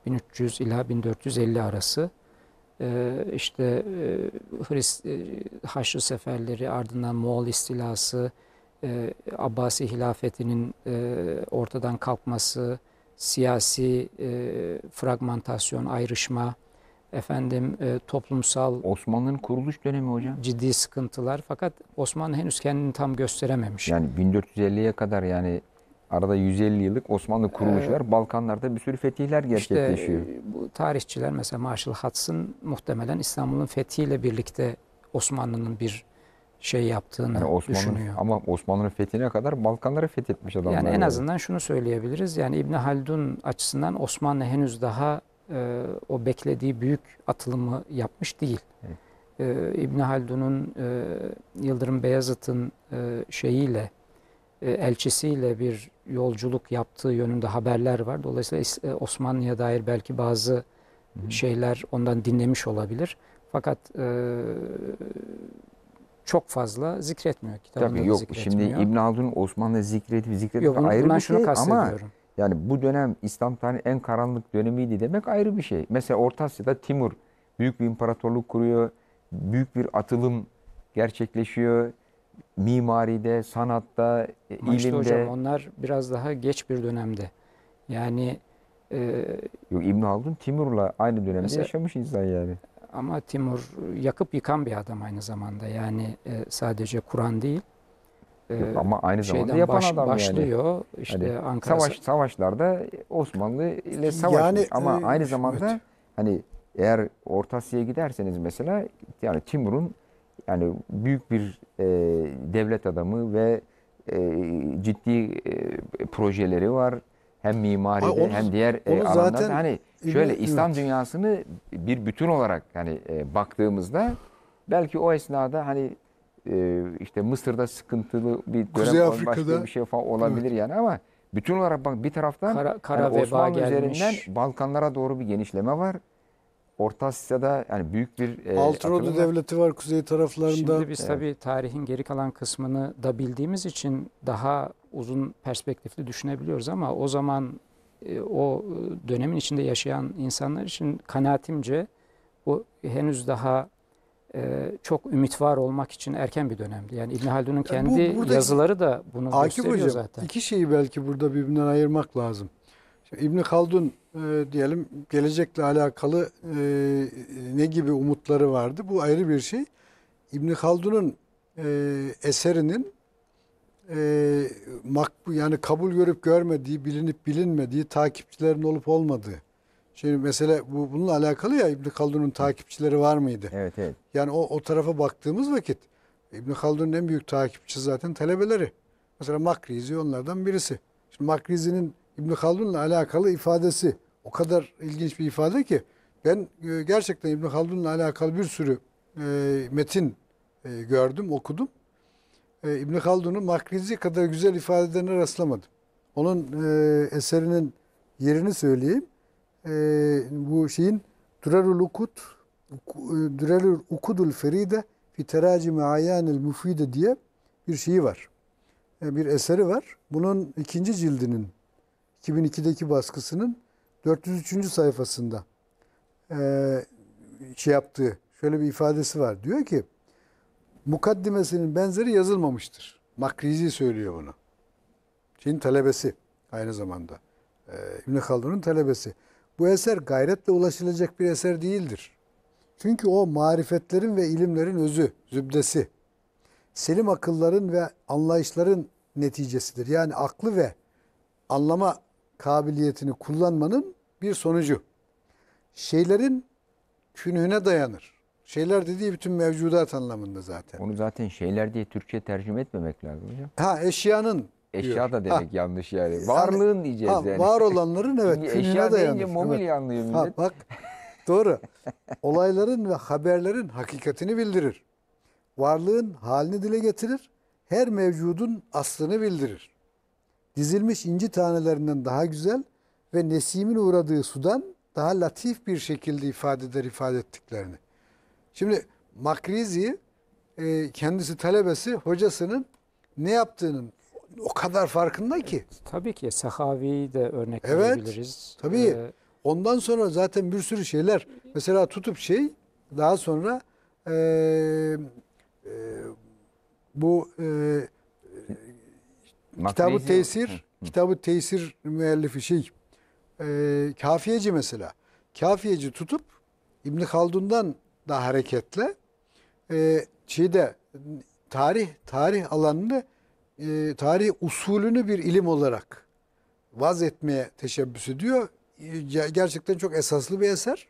1300 ila 1450 arası e, işte e, Hrist, e, Haçlı seferleri ardından Moğol istilası, e, Abbasi hilafetinin ortadan kalkması, siyasi fragmentasyon, ayrışma, efendim toplumsal Osmanlı'nın kuruluş dönemi hocam. ciddi sıkıntılar fakat Osmanlı henüz kendini tam gösterememiş. Yani 1450'ye kadar yani arada 150 yıllık Osmanlı kuruluşu var. Balkanlarda bir sürü fetihler gerçekleşiyor. İşte bu tarihçiler mesela Marshall Hudson muhtemelen İstanbul'un fethiyle birlikte Osmanlı'nın bir şey yaptığını yani Osmanlı düşünüyor. ama Osmanlı'nın fethine kadar Balkanları fethetmiş adamlar. Yani en yani. azından şunu söyleyebiliriz. Yani İbn Haldun açısından Osmanlı henüz daha e, o beklediği büyük atılımı yapmış değil. Evet. E, İbn Haldun'un e, Yıldırım Beyazıt'ın e, şeyiyle elçisiyle bir yolculuk yaptığı yönünde haberler var. Dolayısıyla e, Osmanlı'ya dair belki bazı Hı hı. şeyler ondan dinlemiş olabilir. Fakat e, çok fazla zikretmiyor. Kitabında Tabii yok. Şimdi İbn Haldun Osmanlı zikredip bunu- ayrı bir şunu şey ama yani bu dönem İslam tarihinin en karanlık dönemiydi demek ayrı bir şey. Mesela Orta Asya'da Timur büyük bir imparatorluk kuruyor. Büyük bir atılım gerçekleşiyor. Mimaride, sanatta, e, Ama işte ilimde. hocam onlar biraz daha geç bir dönemde. Yani e, Yok İbn Haldun Timur'la aynı dönemde Mesela- yaşamış insan yani. ama Timur yakıp yıkan bir adam aynı zamanda. Yani e, sadece Kur'an değil. e, Yok, ama aynı zamanda yapan baş- adam yani. başlıyor. İşte Hani Ankara Savaş savaşlarda Osmanlı ile savaşmış Yani, ama e, aynı zamanda evet. hani eğer Orta Asya'ya giderseniz mesela yani Timur'un yani büyük bir e, devlet adamı ve e, ciddi e, projeleri var. Hem mimaride Ha, onu- hem diğer e, zaten hani şöyle İslam evet. dünyasını bir bütün olarak hani e, baktığımızda belki o esnada hani e, işte Mısır'da sıkıntılı bir dönem Kuzey başka bir şey falan olabilir yani ama bütün olarak bak bir taraftan kara, kara yani veba Osmanlı gelmiş. üzerinden Balkanlara doğru bir genişleme var. Orta Asya'da yani büyük bir e. Devleti var kuzey taraflarında. Şimdi biz Evet. tabii tarihin geri kalan kısmını da bildiğimiz için daha uzun perspektifli düşünebiliyoruz ama o zaman e, o e, dönemin içinde yaşayan insanlar için kanaatimce bu henüz daha e, çok ümit var olmak için erken bir dönemdi. Yani İbn Haldun'un bu kendi buradaki- yazıları da bunu Akif gösteriyor Hocam zaten. iki şeyi belki burada birbirinden ayırmak lazım. Şimdi İbn Haldun e, diyelim gelecekle alakalı e, ne gibi umutları vardı? Bu ayrı bir şey. İbn Haldun'un e, eserinin e, makbu yani kabul görüp görmediği, bilinip bilinmediği, takipçilerin olup olmadığı. Şimdi mesele bu bununla alakalı ya İbn Haldun'un takipçileri var mıydı? Evet evet. Yani o, o tarafa baktığımız vakit İbn Haldun'un en büyük takipçisi zaten talebeleri. Mesela Makrizi onlardan birisi. Şimdi Makrizi'nin İbn Haldun'la alakalı ifadesi o kadar ilginç bir ifade ki ben e, gerçekten İbn Haldun'la alakalı bir sürü e, metin e, gördüm, okudum. E, İbn Haldun'un Makrizi kadar güzel ifadelerine rastlamadım. Onun e, eserinin yerini söyleyeyim. E, bu şeyin Durarul Ukut Dürelül Ukudul Feride fi teracimi ayanil müfide diye bir şeyi var. E, Bir eseri var. Bunun ikinci cildinin 2002'deki baskısının 403. sayfasında e, şey yaptığı şöyle bir ifadesi var. Diyor ki mukaddimesinin benzeri yazılmamıştır. Makrizi söylüyor bunu. Şeyin talebesi aynı zamanda. E, İbn Haldun'un talebesi. Bu eser gayretle ulaşılacak bir eser değildir. Çünkü o marifetlerin ve ilimlerin özü, zübdesi. Selim akılların ve anlayışların neticesidir. Yani aklı ve anlama kabiliyetini kullanmanın bir sonucu. Şeylerin künhüne dayanır. Şeyler dediği bütün mevcudat anlamında zaten. Onu zaten şeyler diye Türkçe tercüme etmemek lazım hocam. Ha eşyanın Eşya diyor. da Ha, demek yanlış yani. Varlığın diyeceğiz ha, yani. Var olanların evet Çünkü künhüne eşya dayanır. deyince mobilya Evet. anlıyor Ha, millet. bak doğru. Olayların ve haberlerin hakikatini bildirir. Varlığın halini dile getirir. Her mevcudun aslını bildirir. Dizilmiş inci tanelerinden daha güzel ve nesimin uğradığı sudan daha latif bir şekilde ifade eder ifade ettiklerini. Şimdi Makrizi e, kendisi talebesi hocasının ne yaptığının o kadar farkında ki. Tabii ki Sahavi'yi de örnek Evet, verebiliriz. tabii. Ee, Ondan sonra zaten bir sürü şeyler mesela tutup şey daha sonra e, e, bu e, Kitabı Makrezi- Tesir. Kitabı Tesir müellifi şey, e, kafiyeci mesela. Kafiyeci tutup İbn Haldun'dan da hareketle e, şeyde tarih tarih alanını e, tarih usulünü bir ilim olarak vaz etmeye teşebbüs ediyor. E, ge- gerçekten çok esaslı bir eser.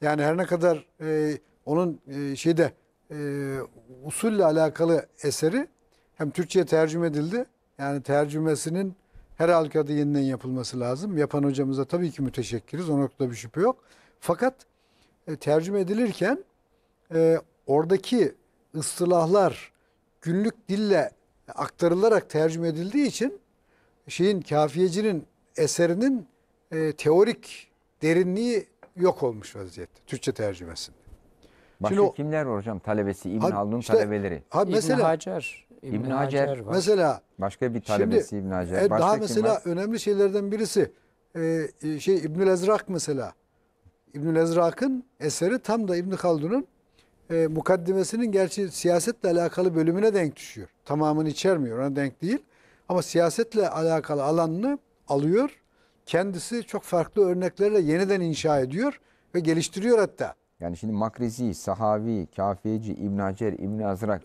Yani her ne kadar e, onun e, şeyde e, usulle alakalı eseri hem Türkçe'ye tercüme edildi. Yani tercümesinin her halükarda yeniden yapılması lazım. Yapan hocamıza tabii ki müteşekkiriz. O noktada bir şüphe yok. Fakat e, tercüme edilirken e, oradaki ıstılahlar günlük dille aktarılarak tercüme edildiği için şeyin kafiyecinin eserinin e, teorik derinliği yok olmuş vaziyette Türkçe tercümesinde. Başka Şimdi o- kimler var hocam? Talebesi, İbn Ha, Haldun işte- talebeleri. Ha İbn mesela Hacer, İbn, İbn Hacer, Hacer, var. mesela Başka bir Şimdi, talebesi İbn Hacer. e, Başka daha mesela var? önemli şeylerden birisi e, e, şey İbnül Ezrak mesela. İbnül Ezrak'ın eseri tam da İbn Haldun'un e, mukaddimesinin gerçi siyasetle alakalı bölümüne denk düşüyor. Tamamını içermiyor, ona denk değil. Ama siyasetle alakalı alanını alıyor. Kendisi çok farklı örneklerle yeniden inşa ediyor ve geliştiriyor hatta. Yani şimdi Makrezi, Sahavi, Kafiyeci, İbn Hacer, İbn Azrak.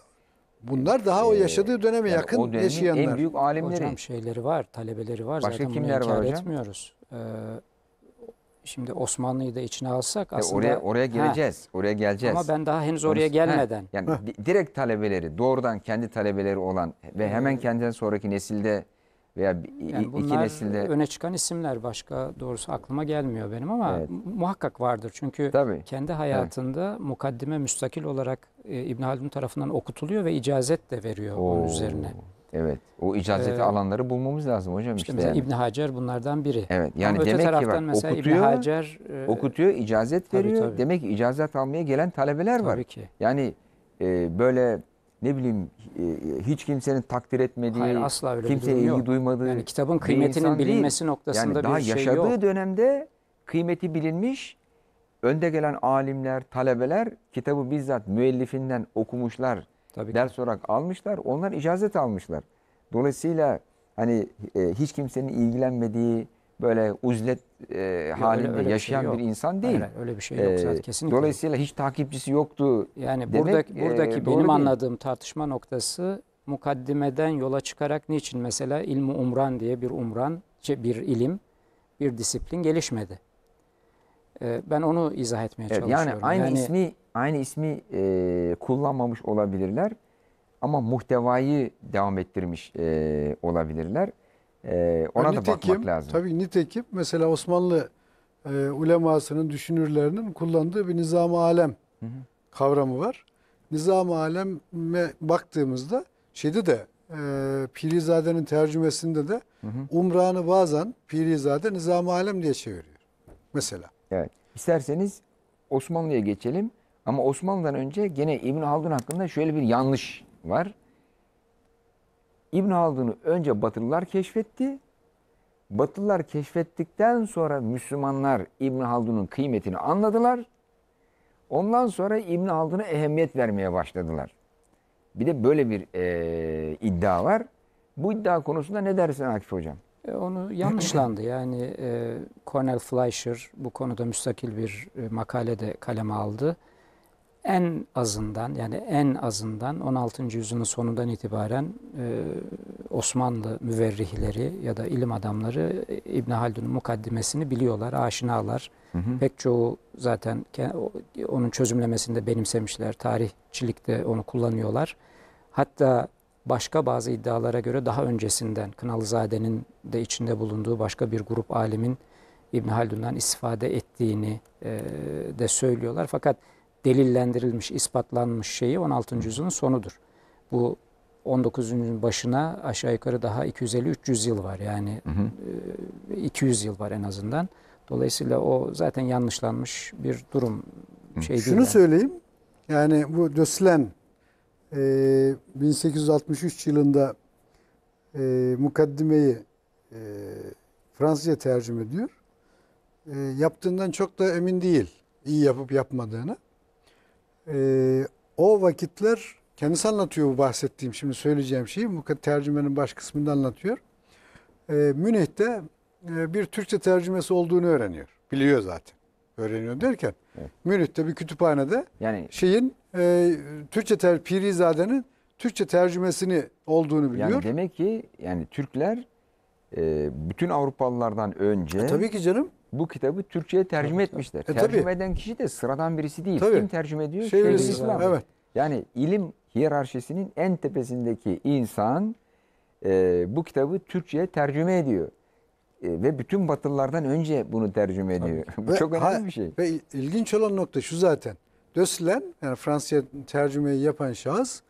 Bunlar daha o yaşadığı döneme Yani yakın o dönemin yaşayanlar. en büyük alimleri. Hocam şeyleri var, talebeleri var. Başka Zaten kimler var hocam? etmiyoruz. Ee, şimdi Osmanlı'yı da içine alsak E, aslında... oraya oraya Ha, geleceğiz. Oraya geleceğiz. ama ben daha henüz oraya gelmeden. yani di- direkt talebeleri, doğrudan kendi talebeleri olan ve hemen kendinden sonraki nesilde veya Yani iki nesilde öne çıkan isimler başka doğrusu aklıma gelmiyor benim ama Evet. mu- muhakkak vardır. Çünkü tabii. kendi hayatında mukaddime müstakil olarak e, İbn Haldun tarafından okutuluyor ve icazet de veriyor onun Oo, üzerine. Evet. O icazeti Ee, alanları bulmamız lazım hocam İşte işte. yani. İbn Hacer bunlardan biri. Evet. Ama Yani öte demek ki taraftan bak mesela İbn okutuyor, Hacer e, okutuyor, icazet Tabii, veriyor. tabii. Demek ki icazet almaya gelen talebeler var. tabii ki. Yani e, böyle ne bileyim e, hiç kimsenin takdir etmediği, Hayır asla öyle kimseye ilgi yok. duymadığı Yani kitabın kıymetinin insan değil. bilinmesi noktasında yani daha bir şey yaşadığı yok. dönemde kıymeti bilinmiş, önde gelen alimler, talebeler kitabı bizzat müellifinden okumuşlar, Tabii ki. ders olarak almışlar, onlar icazet almışlar. Dolayısıyla hani e, hiç kimsenin ilgilenmediği böyle uzlet e, halinde öyle bir şey yaşayan yok. bir insan değil. hayır, öyle bir şey yok Ee, zaten kesinlikle. Dolayısıyla hiç takipçisi yoktu. Yani demek, buradaki, e, buradaki doğru benim değil. anladığım tartışma noktası mukaddimeden yola çıkarak niçin mesela ilmi umran diye bir umran, şey, bir ilim, bir disiplin gelişmedi. Ee, ben onu izah etmeye Evet, çalışıyorum. yani aynı ismi aynı ismi e, kullanmamış olabilirler ama muhtevayı devam ettirmiş e, olabilirler. E, ona da bakmak lazım. Tabii nitekim mesela Osmanlı e, ulemasının, düşünürlerinin kullandığı bir nizam-ı alem Hı hı. kavramı var. Nizam-ı aleme baktığımızda şeyde de e, Pirizade'nin tercümesinde de Hı hı. umranı bazen Pirizade Nizam-ı alem diye çeviriyor. Mesela. Evet. İsterseniz Osmanlı'ya geçelim. Ama Osmanlı'dan önce gene İbn Haldun hakkında şöyle bir yanlış var. İbn Haldun'u önce Batılılar keşfetti. Batılılar keşfettikten sonra Müslümanlar İbn Haldun'un kıymetini anladılar. Ondan sonra İbn Haldun'a ehemmiyet vermeye başladılar. Bir de böyle bir eee, iddia var. Bu iddia konusunda ne dersin Akif Hocam? E, Onu yanlışlandı. Yani e, Cornel Fleischer bu konuda müstakil bir e, makale de kaleme aldı. En azından yani en azından 16. yüzyılın sonundan itibaren e, Osmanlı müverrihleri ya da ilim adamları e, İbn Haldun'un mukaddimesini biliyorlar, aşinalar. Pek çoğu zaten onun çözümlemesinde benimsemişler. Tarihçilikte onu kullanıyorlar. Hatta başka bazı iddialara göre daha öncesinden Kınalızade'nin de içinde bulunduğu başka bir grup alimin İbn Haldun'dan istifade ettiğini e, de söylüyorlar. Fakat delillendirilmiş, ispatlanmış şeyi 16. yüzyılın sonudur. Bu 19. yüzyılın başına aşağı yukarı daha 250-300 yıl var. Yani e, 200 yıl var en azından. Dolayısıyla o zaten yanlışlanmış bir durum. Şey Şunu yani. söyleyeyim. Yani bu Döslen e, 1863 yılında e, mukaddimeyi e, Fransızca tercüme ediyor. E, yaptığından çok da emin değil. iyi yapıp yapmadığını. Ee, o vakitler kendisi anlatıyor bu bahsettiğim şimdi söyleyeceğim şeyi. Bu tercümenin baş kısmında anlatıyor. Ee, Münih'te e, bir Türkçe tercümesi olduğunu öğreniyor. Biliyor zaten. Öğreniyor derken Evet. Münih'te bir kütüphanede Yani şeyin e, Türkçe ter Pirizade'nin Türkçe tercümesini olduğunu biliyor. yani demek ki yani Türkler e, bütün Avrupalılardan önce E, tabii ki canım. Bu kitabı Türkçe'ye tercüme etmişler. E, tercüme tabii. eden kişi de sıradan birisi değil. Tabii. Kim tercüme ediyor? Şeyhülislam, Şeyhülislam. evet. Yani ilim hiyerarşisinin en tepesindeki insan e, bu kitabı Türkçe'ye tercüme ediyor. E, ve bütün Batılılardan önce bunu tercüme ediyor. bu Ve çok önemli ha- bir şey. Ve ilginç olan nokta şu zaten. Döslen yani Fransızca tercümeyi yapan şahıs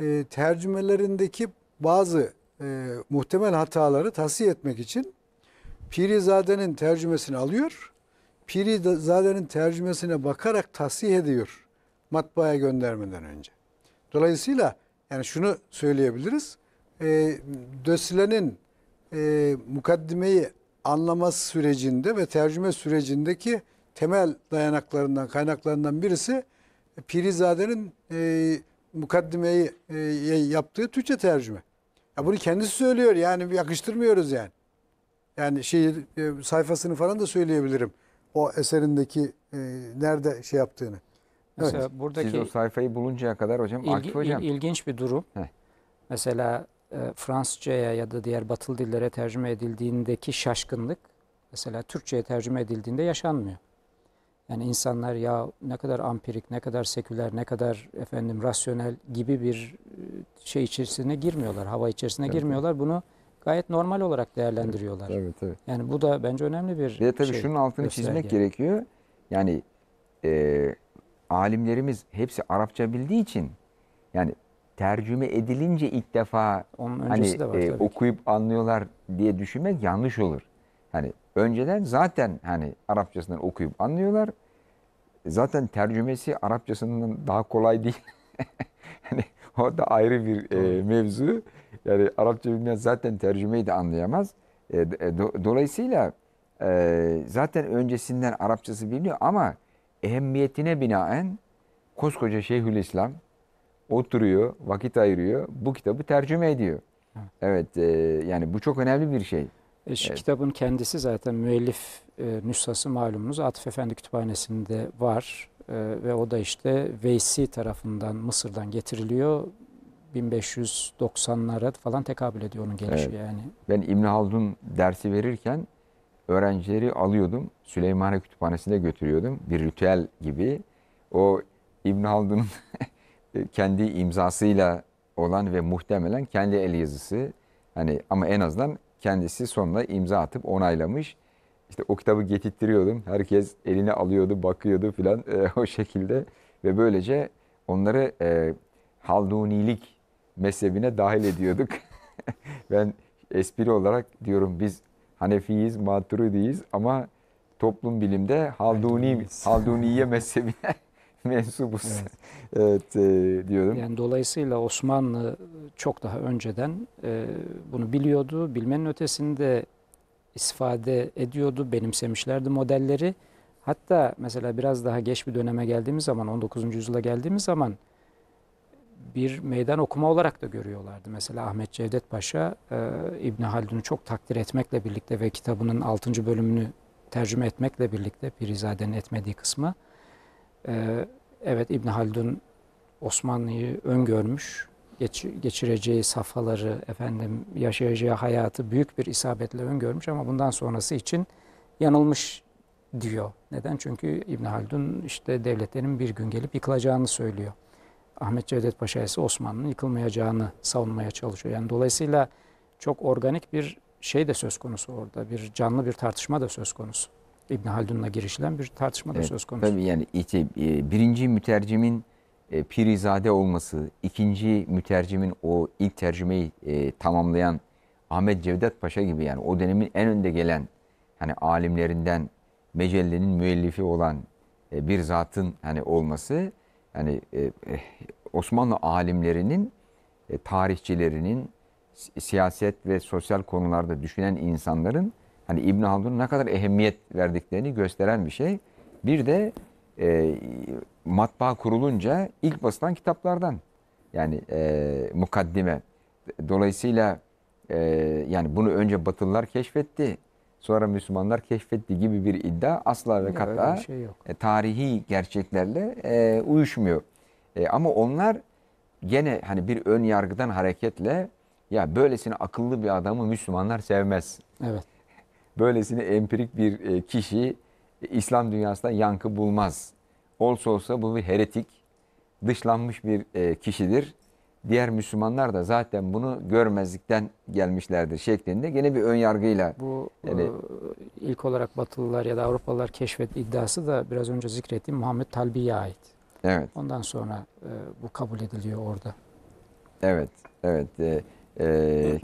e, tercümelerindeki bazı e, muhtemel hataları tahsiye etmek için Pirizade'nin tercümesini alıyor. Pirizade'nin tercümesine bakarak tahsiye ediyor matbaaya göndermeden önce. Dolayısıyla yani şunu söyleyebiliriz. E, Döslen'in e, mukaddimeyi anlaması sürecinde ve tercüme sürecindeki temel dayanaklarından, kaynaklarından birisi e, Pirizade'nin e, mukaddimeyi e, yaptığı Türkçe tercüme. Ya bunu kendisi söylüyor yani yakıştırmıyoruz yani. Yani şey e, sayfasını falan da söyleyebilirim. O eserindeki e, nerede şey yaptığını. Mesela Siz buradaki o sayfayı buluncaya kadar hocam, İlgi- Akif hocam. il- ilginç bir durum. Heh. Mesela e, Fransızcaya ya da diğer batılı dillere tercüme edildiğindeki şaşkınlık mesela Türkçe'ye tercüme edildiğinde yaşanmıyor. Yani insanlar ya ne kadar ampirik, ne kadar seküler, ne kadar efendim rasyonel gibi bir e, şey içerisine girmiyorlar, hava içerisine Tabii, girmiyorlar. Bunu gayet normal olarak değerlendiriyorlar. Evet, evet. Yani bu da bence önemli bir Bir de tabii şey. şunun altını gösterge. çizmek gerekiyor. Yani e, alimlerimiz hepsi Arapça bildiği için yani tercüme edilince ilk defa Onun hani öncesi de var e, tabii ki. okuyup anlıyorlar diye düşünmek yanlış olur. Hani önceden zaten hani Arapçasından okuyup anlıyorlar. Zaten tercümesi Arapçasından daha kolay değil. hani o da ayrı bir e, mevzu. Yani Arapça bilmeyen zaten tercümeyi de anlayamaz. E, e, do- dolayısıyla e, zaten öncesinden Arapçası biliniyor ama ehemmiyetine binaen koskoca Şeyhülislam oturuyor, vakit ayırıyor, bu kitabı tercüme ediyor. Evet, e, yani bu çok önemli bir şey. E, şu Evet. Kitabın kendisi zaten müellif e, nüshası malumunuz Atıf Efendi Kütüphanesi'nde var. E, ve o da işte Veysi tarafından Mısır'dan getiriliyor. 1590'lara falan tekabül ediyor onun gelişi Evet. yani. Ben İbn Haldun dersi verirken öğrencileri alıyordum. Süleymaniye Kütüphanesi'ne götürüyordum. Bir ritüel gibi. O İbn Haldun'un kendi imzasıyla olan ve muhtemelen kendi el yazısı. Hani ama en azından kendisi sonuna imza atıp onaylamış. İşte o kitabı getirttiriyordum. Herkes eline alıyordu, bakıyordu filan e, o şekilde ve böylece onları e, Haldunilik mezhebine dahil ediyorduk. ben espri olarak diyorum biz Hanefiyiz, Maturidiyiz ama toplum bilimde Halduni. Halduniye mezhebine mensubuz. Evet, e, diyorum. Yani dolayısıyla Osmanlı çok daha önceden e, bunu biliyordu. Bilmenin ötesinde istifade ediyordu, benimsemişlerdi modelleri. Hatta mesela biraz daha geç bir döneme geldiğimiz zaman, 19. yüzyıla geldiğimiz zaman bir meydan okuma olarak da görüyorlardı. Mesela Ahmet Cevdet Paşa e, İbni Haldun'u çok takdir etmekle birlikte ve kitabının 6. bölümünü tercüme etmekle birlikte Pirizade'nin etmediği kısmı e, evet İbni Haldun Osmanlı'yı öngörmüş, geç- geçireceği safhaları, efendim yaşayacağı hayatı büyük bir isabetle öngörmüş ama bundan sonrası için yanılmış diyor. Neden? Çünkü İbn Haldun işte devletlerin bir gün gelip yıkılacağını söylüyor. Ahmet Cevdet Paşa ise Osmanlı'nın yıkılmayacağını savunmaya çalışıyor. Yani dolayısıyla çok organik bir şey de söz konusu orada. Bir canlı bir tartışma da söz konusu. İbn Haldun'la girişilen bir tartışma da Evet, söz konusu. Tabii yani işte, e, birinci mütercimin e, Pirizade olması, ikinci mütercimin o ilk tercümeyi e, tamamlayan Ahmet Cevdet Paşa gibi yani o dönemin en önde gelen hani alimlerinden mecellenin müellifi olan e, bir zatın hani olması yani e, e, Osmanlı alimlerinin e, tarihçilerinin si- siyaset ve sosyal konularda düşünen insanların hani İbn Haldun'a ne kadar ehemmiyet verdiklerini gösteren bir şey. Bir de e, matbaa kurulunca ilk basılan kitaplardan. Yani e, mukaddime. Dolayısıyla e, yani bunu önce Batılılar keşfetti. Sonra Müslümanlar keşfetti gibi bir iddia asla ve kata şey yok. e, tarihi gerçeklerle e, uyuşmuyor. E, ama onlar gene hani bir ön yargıdan hareketle ya böylesine akıllı bir adamı Müslümanlar sevmez. Evet. Böylesine empirik bir e, kişi e, İslam dünyasında yankı bulmaz. Olsa olsa bu bir heretik, dışlanmış bir kişidir. Diğer Müslümanlar da zaten bunu görmezlikten gelmişlerdir şeklinde gene bir ön yargıyla Bu Yani- e, ilk olarak Batılılar ya da Avrupalılar keşfet iddiası da biraz önce zikrettiğim Muhammed Talbi'ye ait. evet Ondan sonra e, bu kabul ediliyor orada. Evet, evet. Ee, e,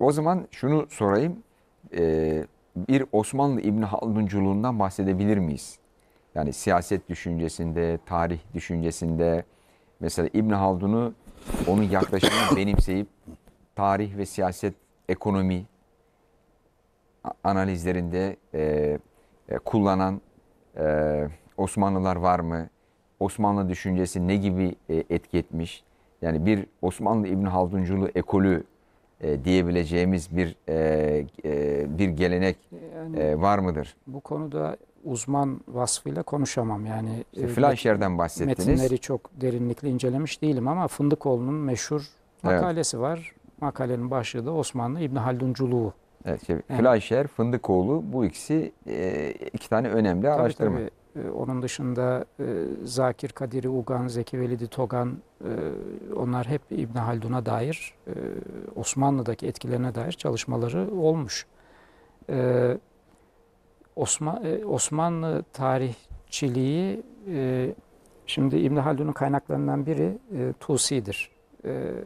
o zaman şunu sorayım. Ee, bir Osmanlı İbni Haldunculuğundan bahsedebilir miyiz? Yani siyaset düşüncesinde, tarih düşüncesinde. Mesela İbni Haldun'u, onun yaklaşımını benimseyip tarih ve siyaset, ekonomi analizlerinde e, e, kullanan e, Osmanlılar var mı? Osmanlı düşüncesi ne gibi e, etki etmiş? Yani bir Osmanlı İbn Haldunculuğu ekolü e, diyebileceğimiz bir e, e, bir gelenek Yani e, var mıdır? bu konuda uzman vasfıyla konuşamam. Yani İşte e, Fleischer'den bahsettiniz. metinleri çok derinlikli incelemiş değilim ama Fındıkoğlu'nun meşhur Evet. makalesi var. Makalenin başlığı da Osmanlı İbn Haldunculuğu. Evet, şey, Evet. Fleischer, Fındıkoğlu bu ikisi e, iki tane önemli Tabii araştırma. tabii. E, Onun dışında e, Zakir Kadiri Ugan, Zeki Velidi Togan e, onlar hep İbn Haldun'a dair e, Osmanlı'daki etkilerine dair çalışmaları olmuş. E, Osman, e, Osmanlı tarihçiliği e, şimdi İbn Haldun'un kaynaklarından biri e, Tusi'dir.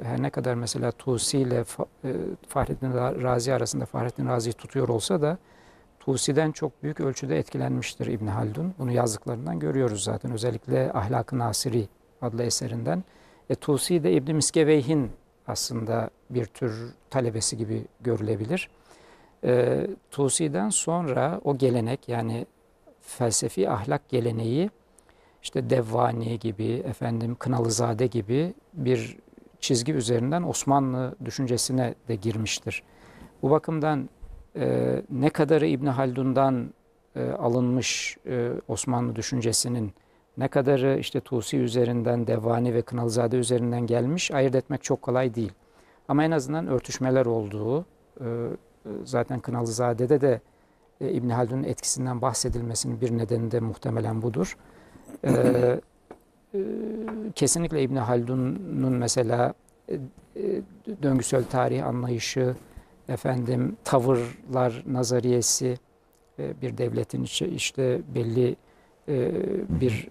Her ne kadar mesela Tusi ile Fa- Fahrettin Ra- Razi arasında Fahrettin Razi'yi tutuyor olsa da Tusi'den çok büyük ölçüde etkilenmiştir İbn Haldun. Bunu yazdıklarından görüyoruz zaten. Özellikle Ahlak-ı Nasiri adlı eserinden. E, Tusi de İbn Miskeveyh'in aslında bir tür talebesi gibi görülebilir. E, Tusi'den sonra o gelenek yani felsefi ahlak geleneği işte Devvani gibi, efendim Kınalızade gibi bir çizgi üzerinden Osmanlı düşüncesine de girmiştir. Bu bakımdan e, ne kadarı İbn Haldun'dan e, alınmış e, Osmanlı düşüncesinin ne kadarı işte Tusi üzerinden, Devani ve Kınalızade üzerinden gelmiş ayırt etmek çok kolay değil. Ama en azından örtüşmeler olduğu, e, zaten Kınalızade'de de e, İbn Haldun'un etkisinden bahsedilmesinin bir nedeni de muhtemelen budur. E, e, kesinlikle İbn Haldun'un mesela e, e, döngüsel tarih anlayışı, efendim tavırlar nazariyesi e, bir devletin işte belli bir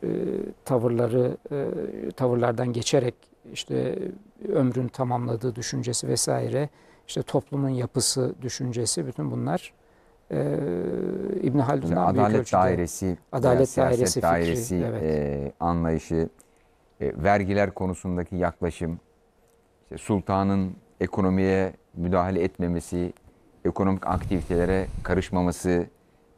tavırları e, tavırlardan geçerek işte ömrün tamamladığı düşüncesi vesaire işte toplumun yapısı düşüncesi bütün bunlar e, İbn İşte Haldun'dan büyük adalet ölçüde dairesi, Adalet siyaset dairesi fikri, dairesi evet. e, anlayışı, e, vergiler konusundaki yaklaşım, işte sultanın ekonomiye müdahale etmemesi, ekonomik aktivitelere karışmaması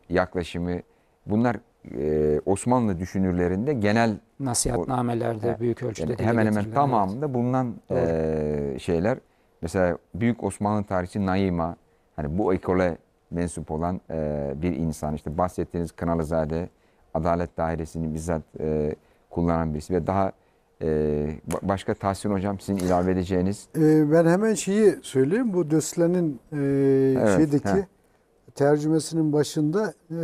yaklaşımı bunlar e, Osmanlı düşünürlerinde genel nasihatnamelerde Evet. büyük ölçüde yani hemen hemen tamamında bulunan Doğru. e, şeyler. Mesela Büyük Osmanlı tarihçi Naima hani bu ekole mensup olan e, bir insan işte bahsettiğiniz Kınalızade Adalet Dairesi'ni bizzat e, kullanan birisi ve daha e, ba- başka Tahsin Hocam sizin ilave edeceğiniz Ee, ben hemen şeyi söyleyeyim. Bu Döslen'in e, Evet, şeydeki heh. tercümesinin başında e,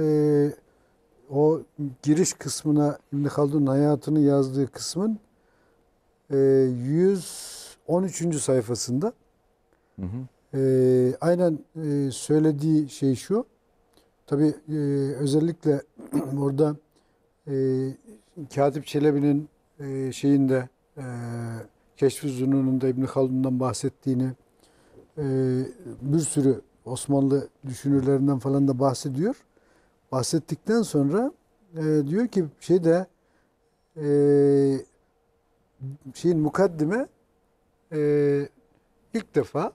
o giriş kısmına İbn Haldun'un hayatını yazdığı kısmın e, 113. sayfasında Hı hı. e, aynen e, söylediği şey şu. Tabi özellikle orada e, Katip Çelebi'nin e, şeyinde e, Keşf-i Zunun'unda İbn Haldun'dan bahsettiğini e, bir sürü Osmanlı düşünürlerinden falan da bahsediyor. Bahsettikten sonra e, diyor ki şeyde e, şeyin mukaddime e, ilk defa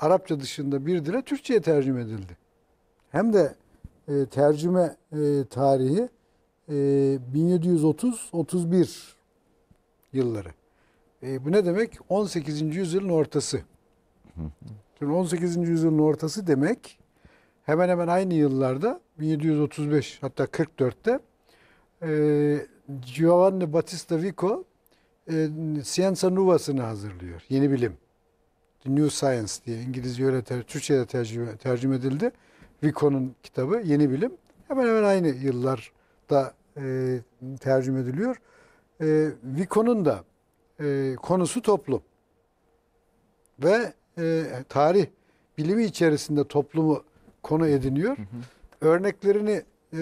Arapça dışında bir dile Türkçe'ye tercüme edildi. Hem de e, tercüme e, tarihi e, 1730-31 yılları. E, bu ne demek? 18. yüzyılın ortası. Şimdi 18. yüzyılın ortası demek hemen hemen aynı yıllarda 1735 hatta 44'te e, Giovanni Battista Vico e, Scienza Nova'sını hazırlıyor. Yeni bilim. The New Science diye İngilizce öyle ter, Türkçe'ye tercüme, tercüme edildi. Vico'nun kitabı Yeni Bilim. Hemen hemen aynı yıllarda e, tercüme ediliyor. E, Vico'nun da e, konusu toplum. Ve e, tarih bilimi içerisinde toplumu konu ediniyor. Örneklerini e,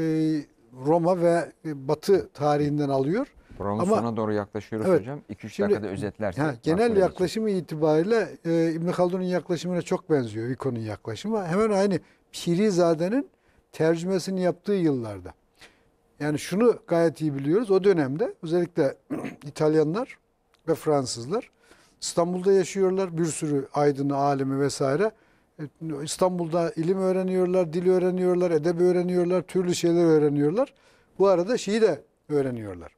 Roma ve e, Batı tarihinden alıyor. Programın Ama- sonuna doğru yaklaşıyoruz Evet. hocam. 2-3 Şimdi- dakikada özetlersek. Ha, genel yaklaşımı itibariyle e, İbn Haldun'un yaklaşımına çok benziyor Vico'nun yaklaşımı. Hemen aynı Pirizade'nin tercümesini yaptığı yıllarda. Yani şunu gayet iyi biliyoruz. O dönemde özellikle İtalyanlar ve Fransızlar İstanbul'da yaşıyorlar. Bir sürü aydını, alimi vesaire. E, İstanbul'da ilim öğreniyorlar, dil öğreniyorlar, edeb öğreniyorlar, türlü şeyler öğreniyorlar. Bu arada şeyi de öğreniyorlar.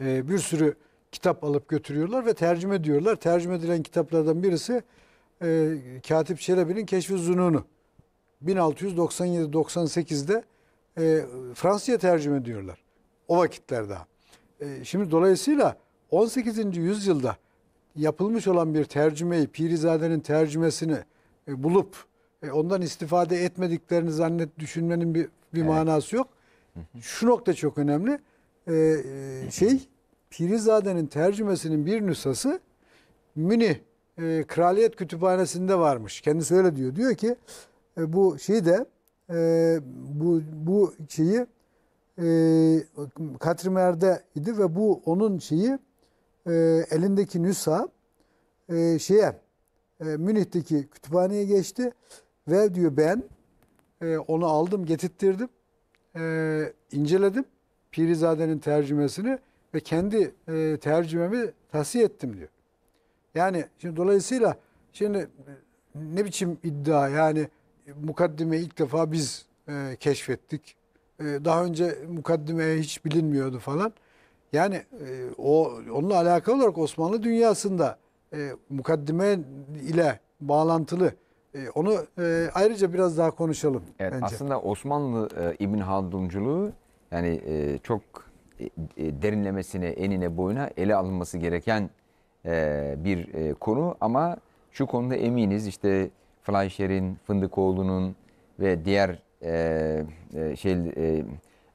E, bir sürü kitap alıp götürüyorlar ve tercüme ediyorlar. Tercüme edilen kitaplardan birisi e, Katip Çelebi'nin Keşf-i Zununu. 1697-98'de e, Fransızca tercüme ediyorlar. O vakitler daha. E, şimdi dolayısıyla 18. yüzyılda yapılmış olan bir tercümeyi, Pirizade'nin tercümesini e, bulup e, ondan istifade etmediklerini zannet düşünmenin bir, bir Evet. manası yok. Şu nokta çok önemli. E, e, şey Pirizade'nin tercümesinin bir nüshası Münih e, Kraliyet Kütüphanesi'nde varmış. Kendisi öyle diyor. Diyor ki e, bu şeyi de e, bu bu şeyi e, Katrimer'de idi ve bu onun şeyi e, elindeki nüsha e, şeye e, Münih'teki kütüphaneye geçti ve diyor ben e, onu aldım getirttirdim e, inceledim Pirizade'nin tercümesini ve kendi e, tercümemi tahsiye ettim diyor. Yani şimdi dolayısıyla şimdi e, ne biçim iddia yani mukaddime ilk defa biz e, keşfettik. E, daha önce mukaddime hiç bilinmiyordu falan. Yani e, o onunla alakalı olarak Osmanlı dünyasında e, mukaddime ile bağlantılı e, onu e, ayrıca biraz daha konuşalım Evet, bence. aslında Osmanlı e, İbn Haldunculuğu yani e, çok e, e, derinlemesine, enine boyuna ele alınması gereken e, bir e, konu ama şu konuda eminiz işte Fleischer'in, Fındıkoğlu'nun ve diğer e, e, şey e,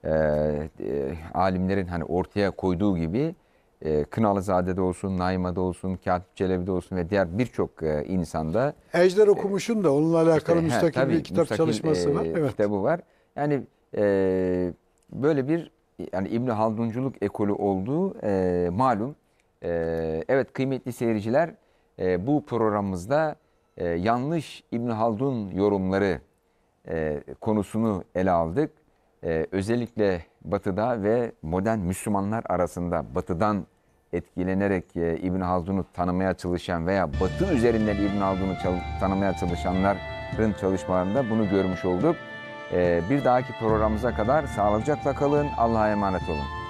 e, e, alimlerin hani ortaya koyduğu gibi e, Kınalızade'de olsun, Naima'da olsun, Katip Çelebi'de olsun ve diğer birçok e, insanda Ejder okumuşun da onunla alakalı işte, he, müstakil tabii, bir kitap müstakil, çalışması e, var. Evet. Kitabı var. Yani e, böyle bir yani İbn Haldunculuk ekolü olduğu e, malum. E, evet kıymetli seyirciler e, bu programımızda e, yanlış İbn Haldun yorumları e, konusunu ele aldık. E, özellikle Batı'da ve modern Müslümanlar arasında Batı'dan etkilenerek e, İbn Haldun'u tanımaya çalışan veya Batı üzerinden İbn Haldun'u tanımaya çalışanların çalışmalarında bunu görmüş olduk. E, bir dahaki programımıza kadar sağlıcakla kalın, Allah'a emanet olun.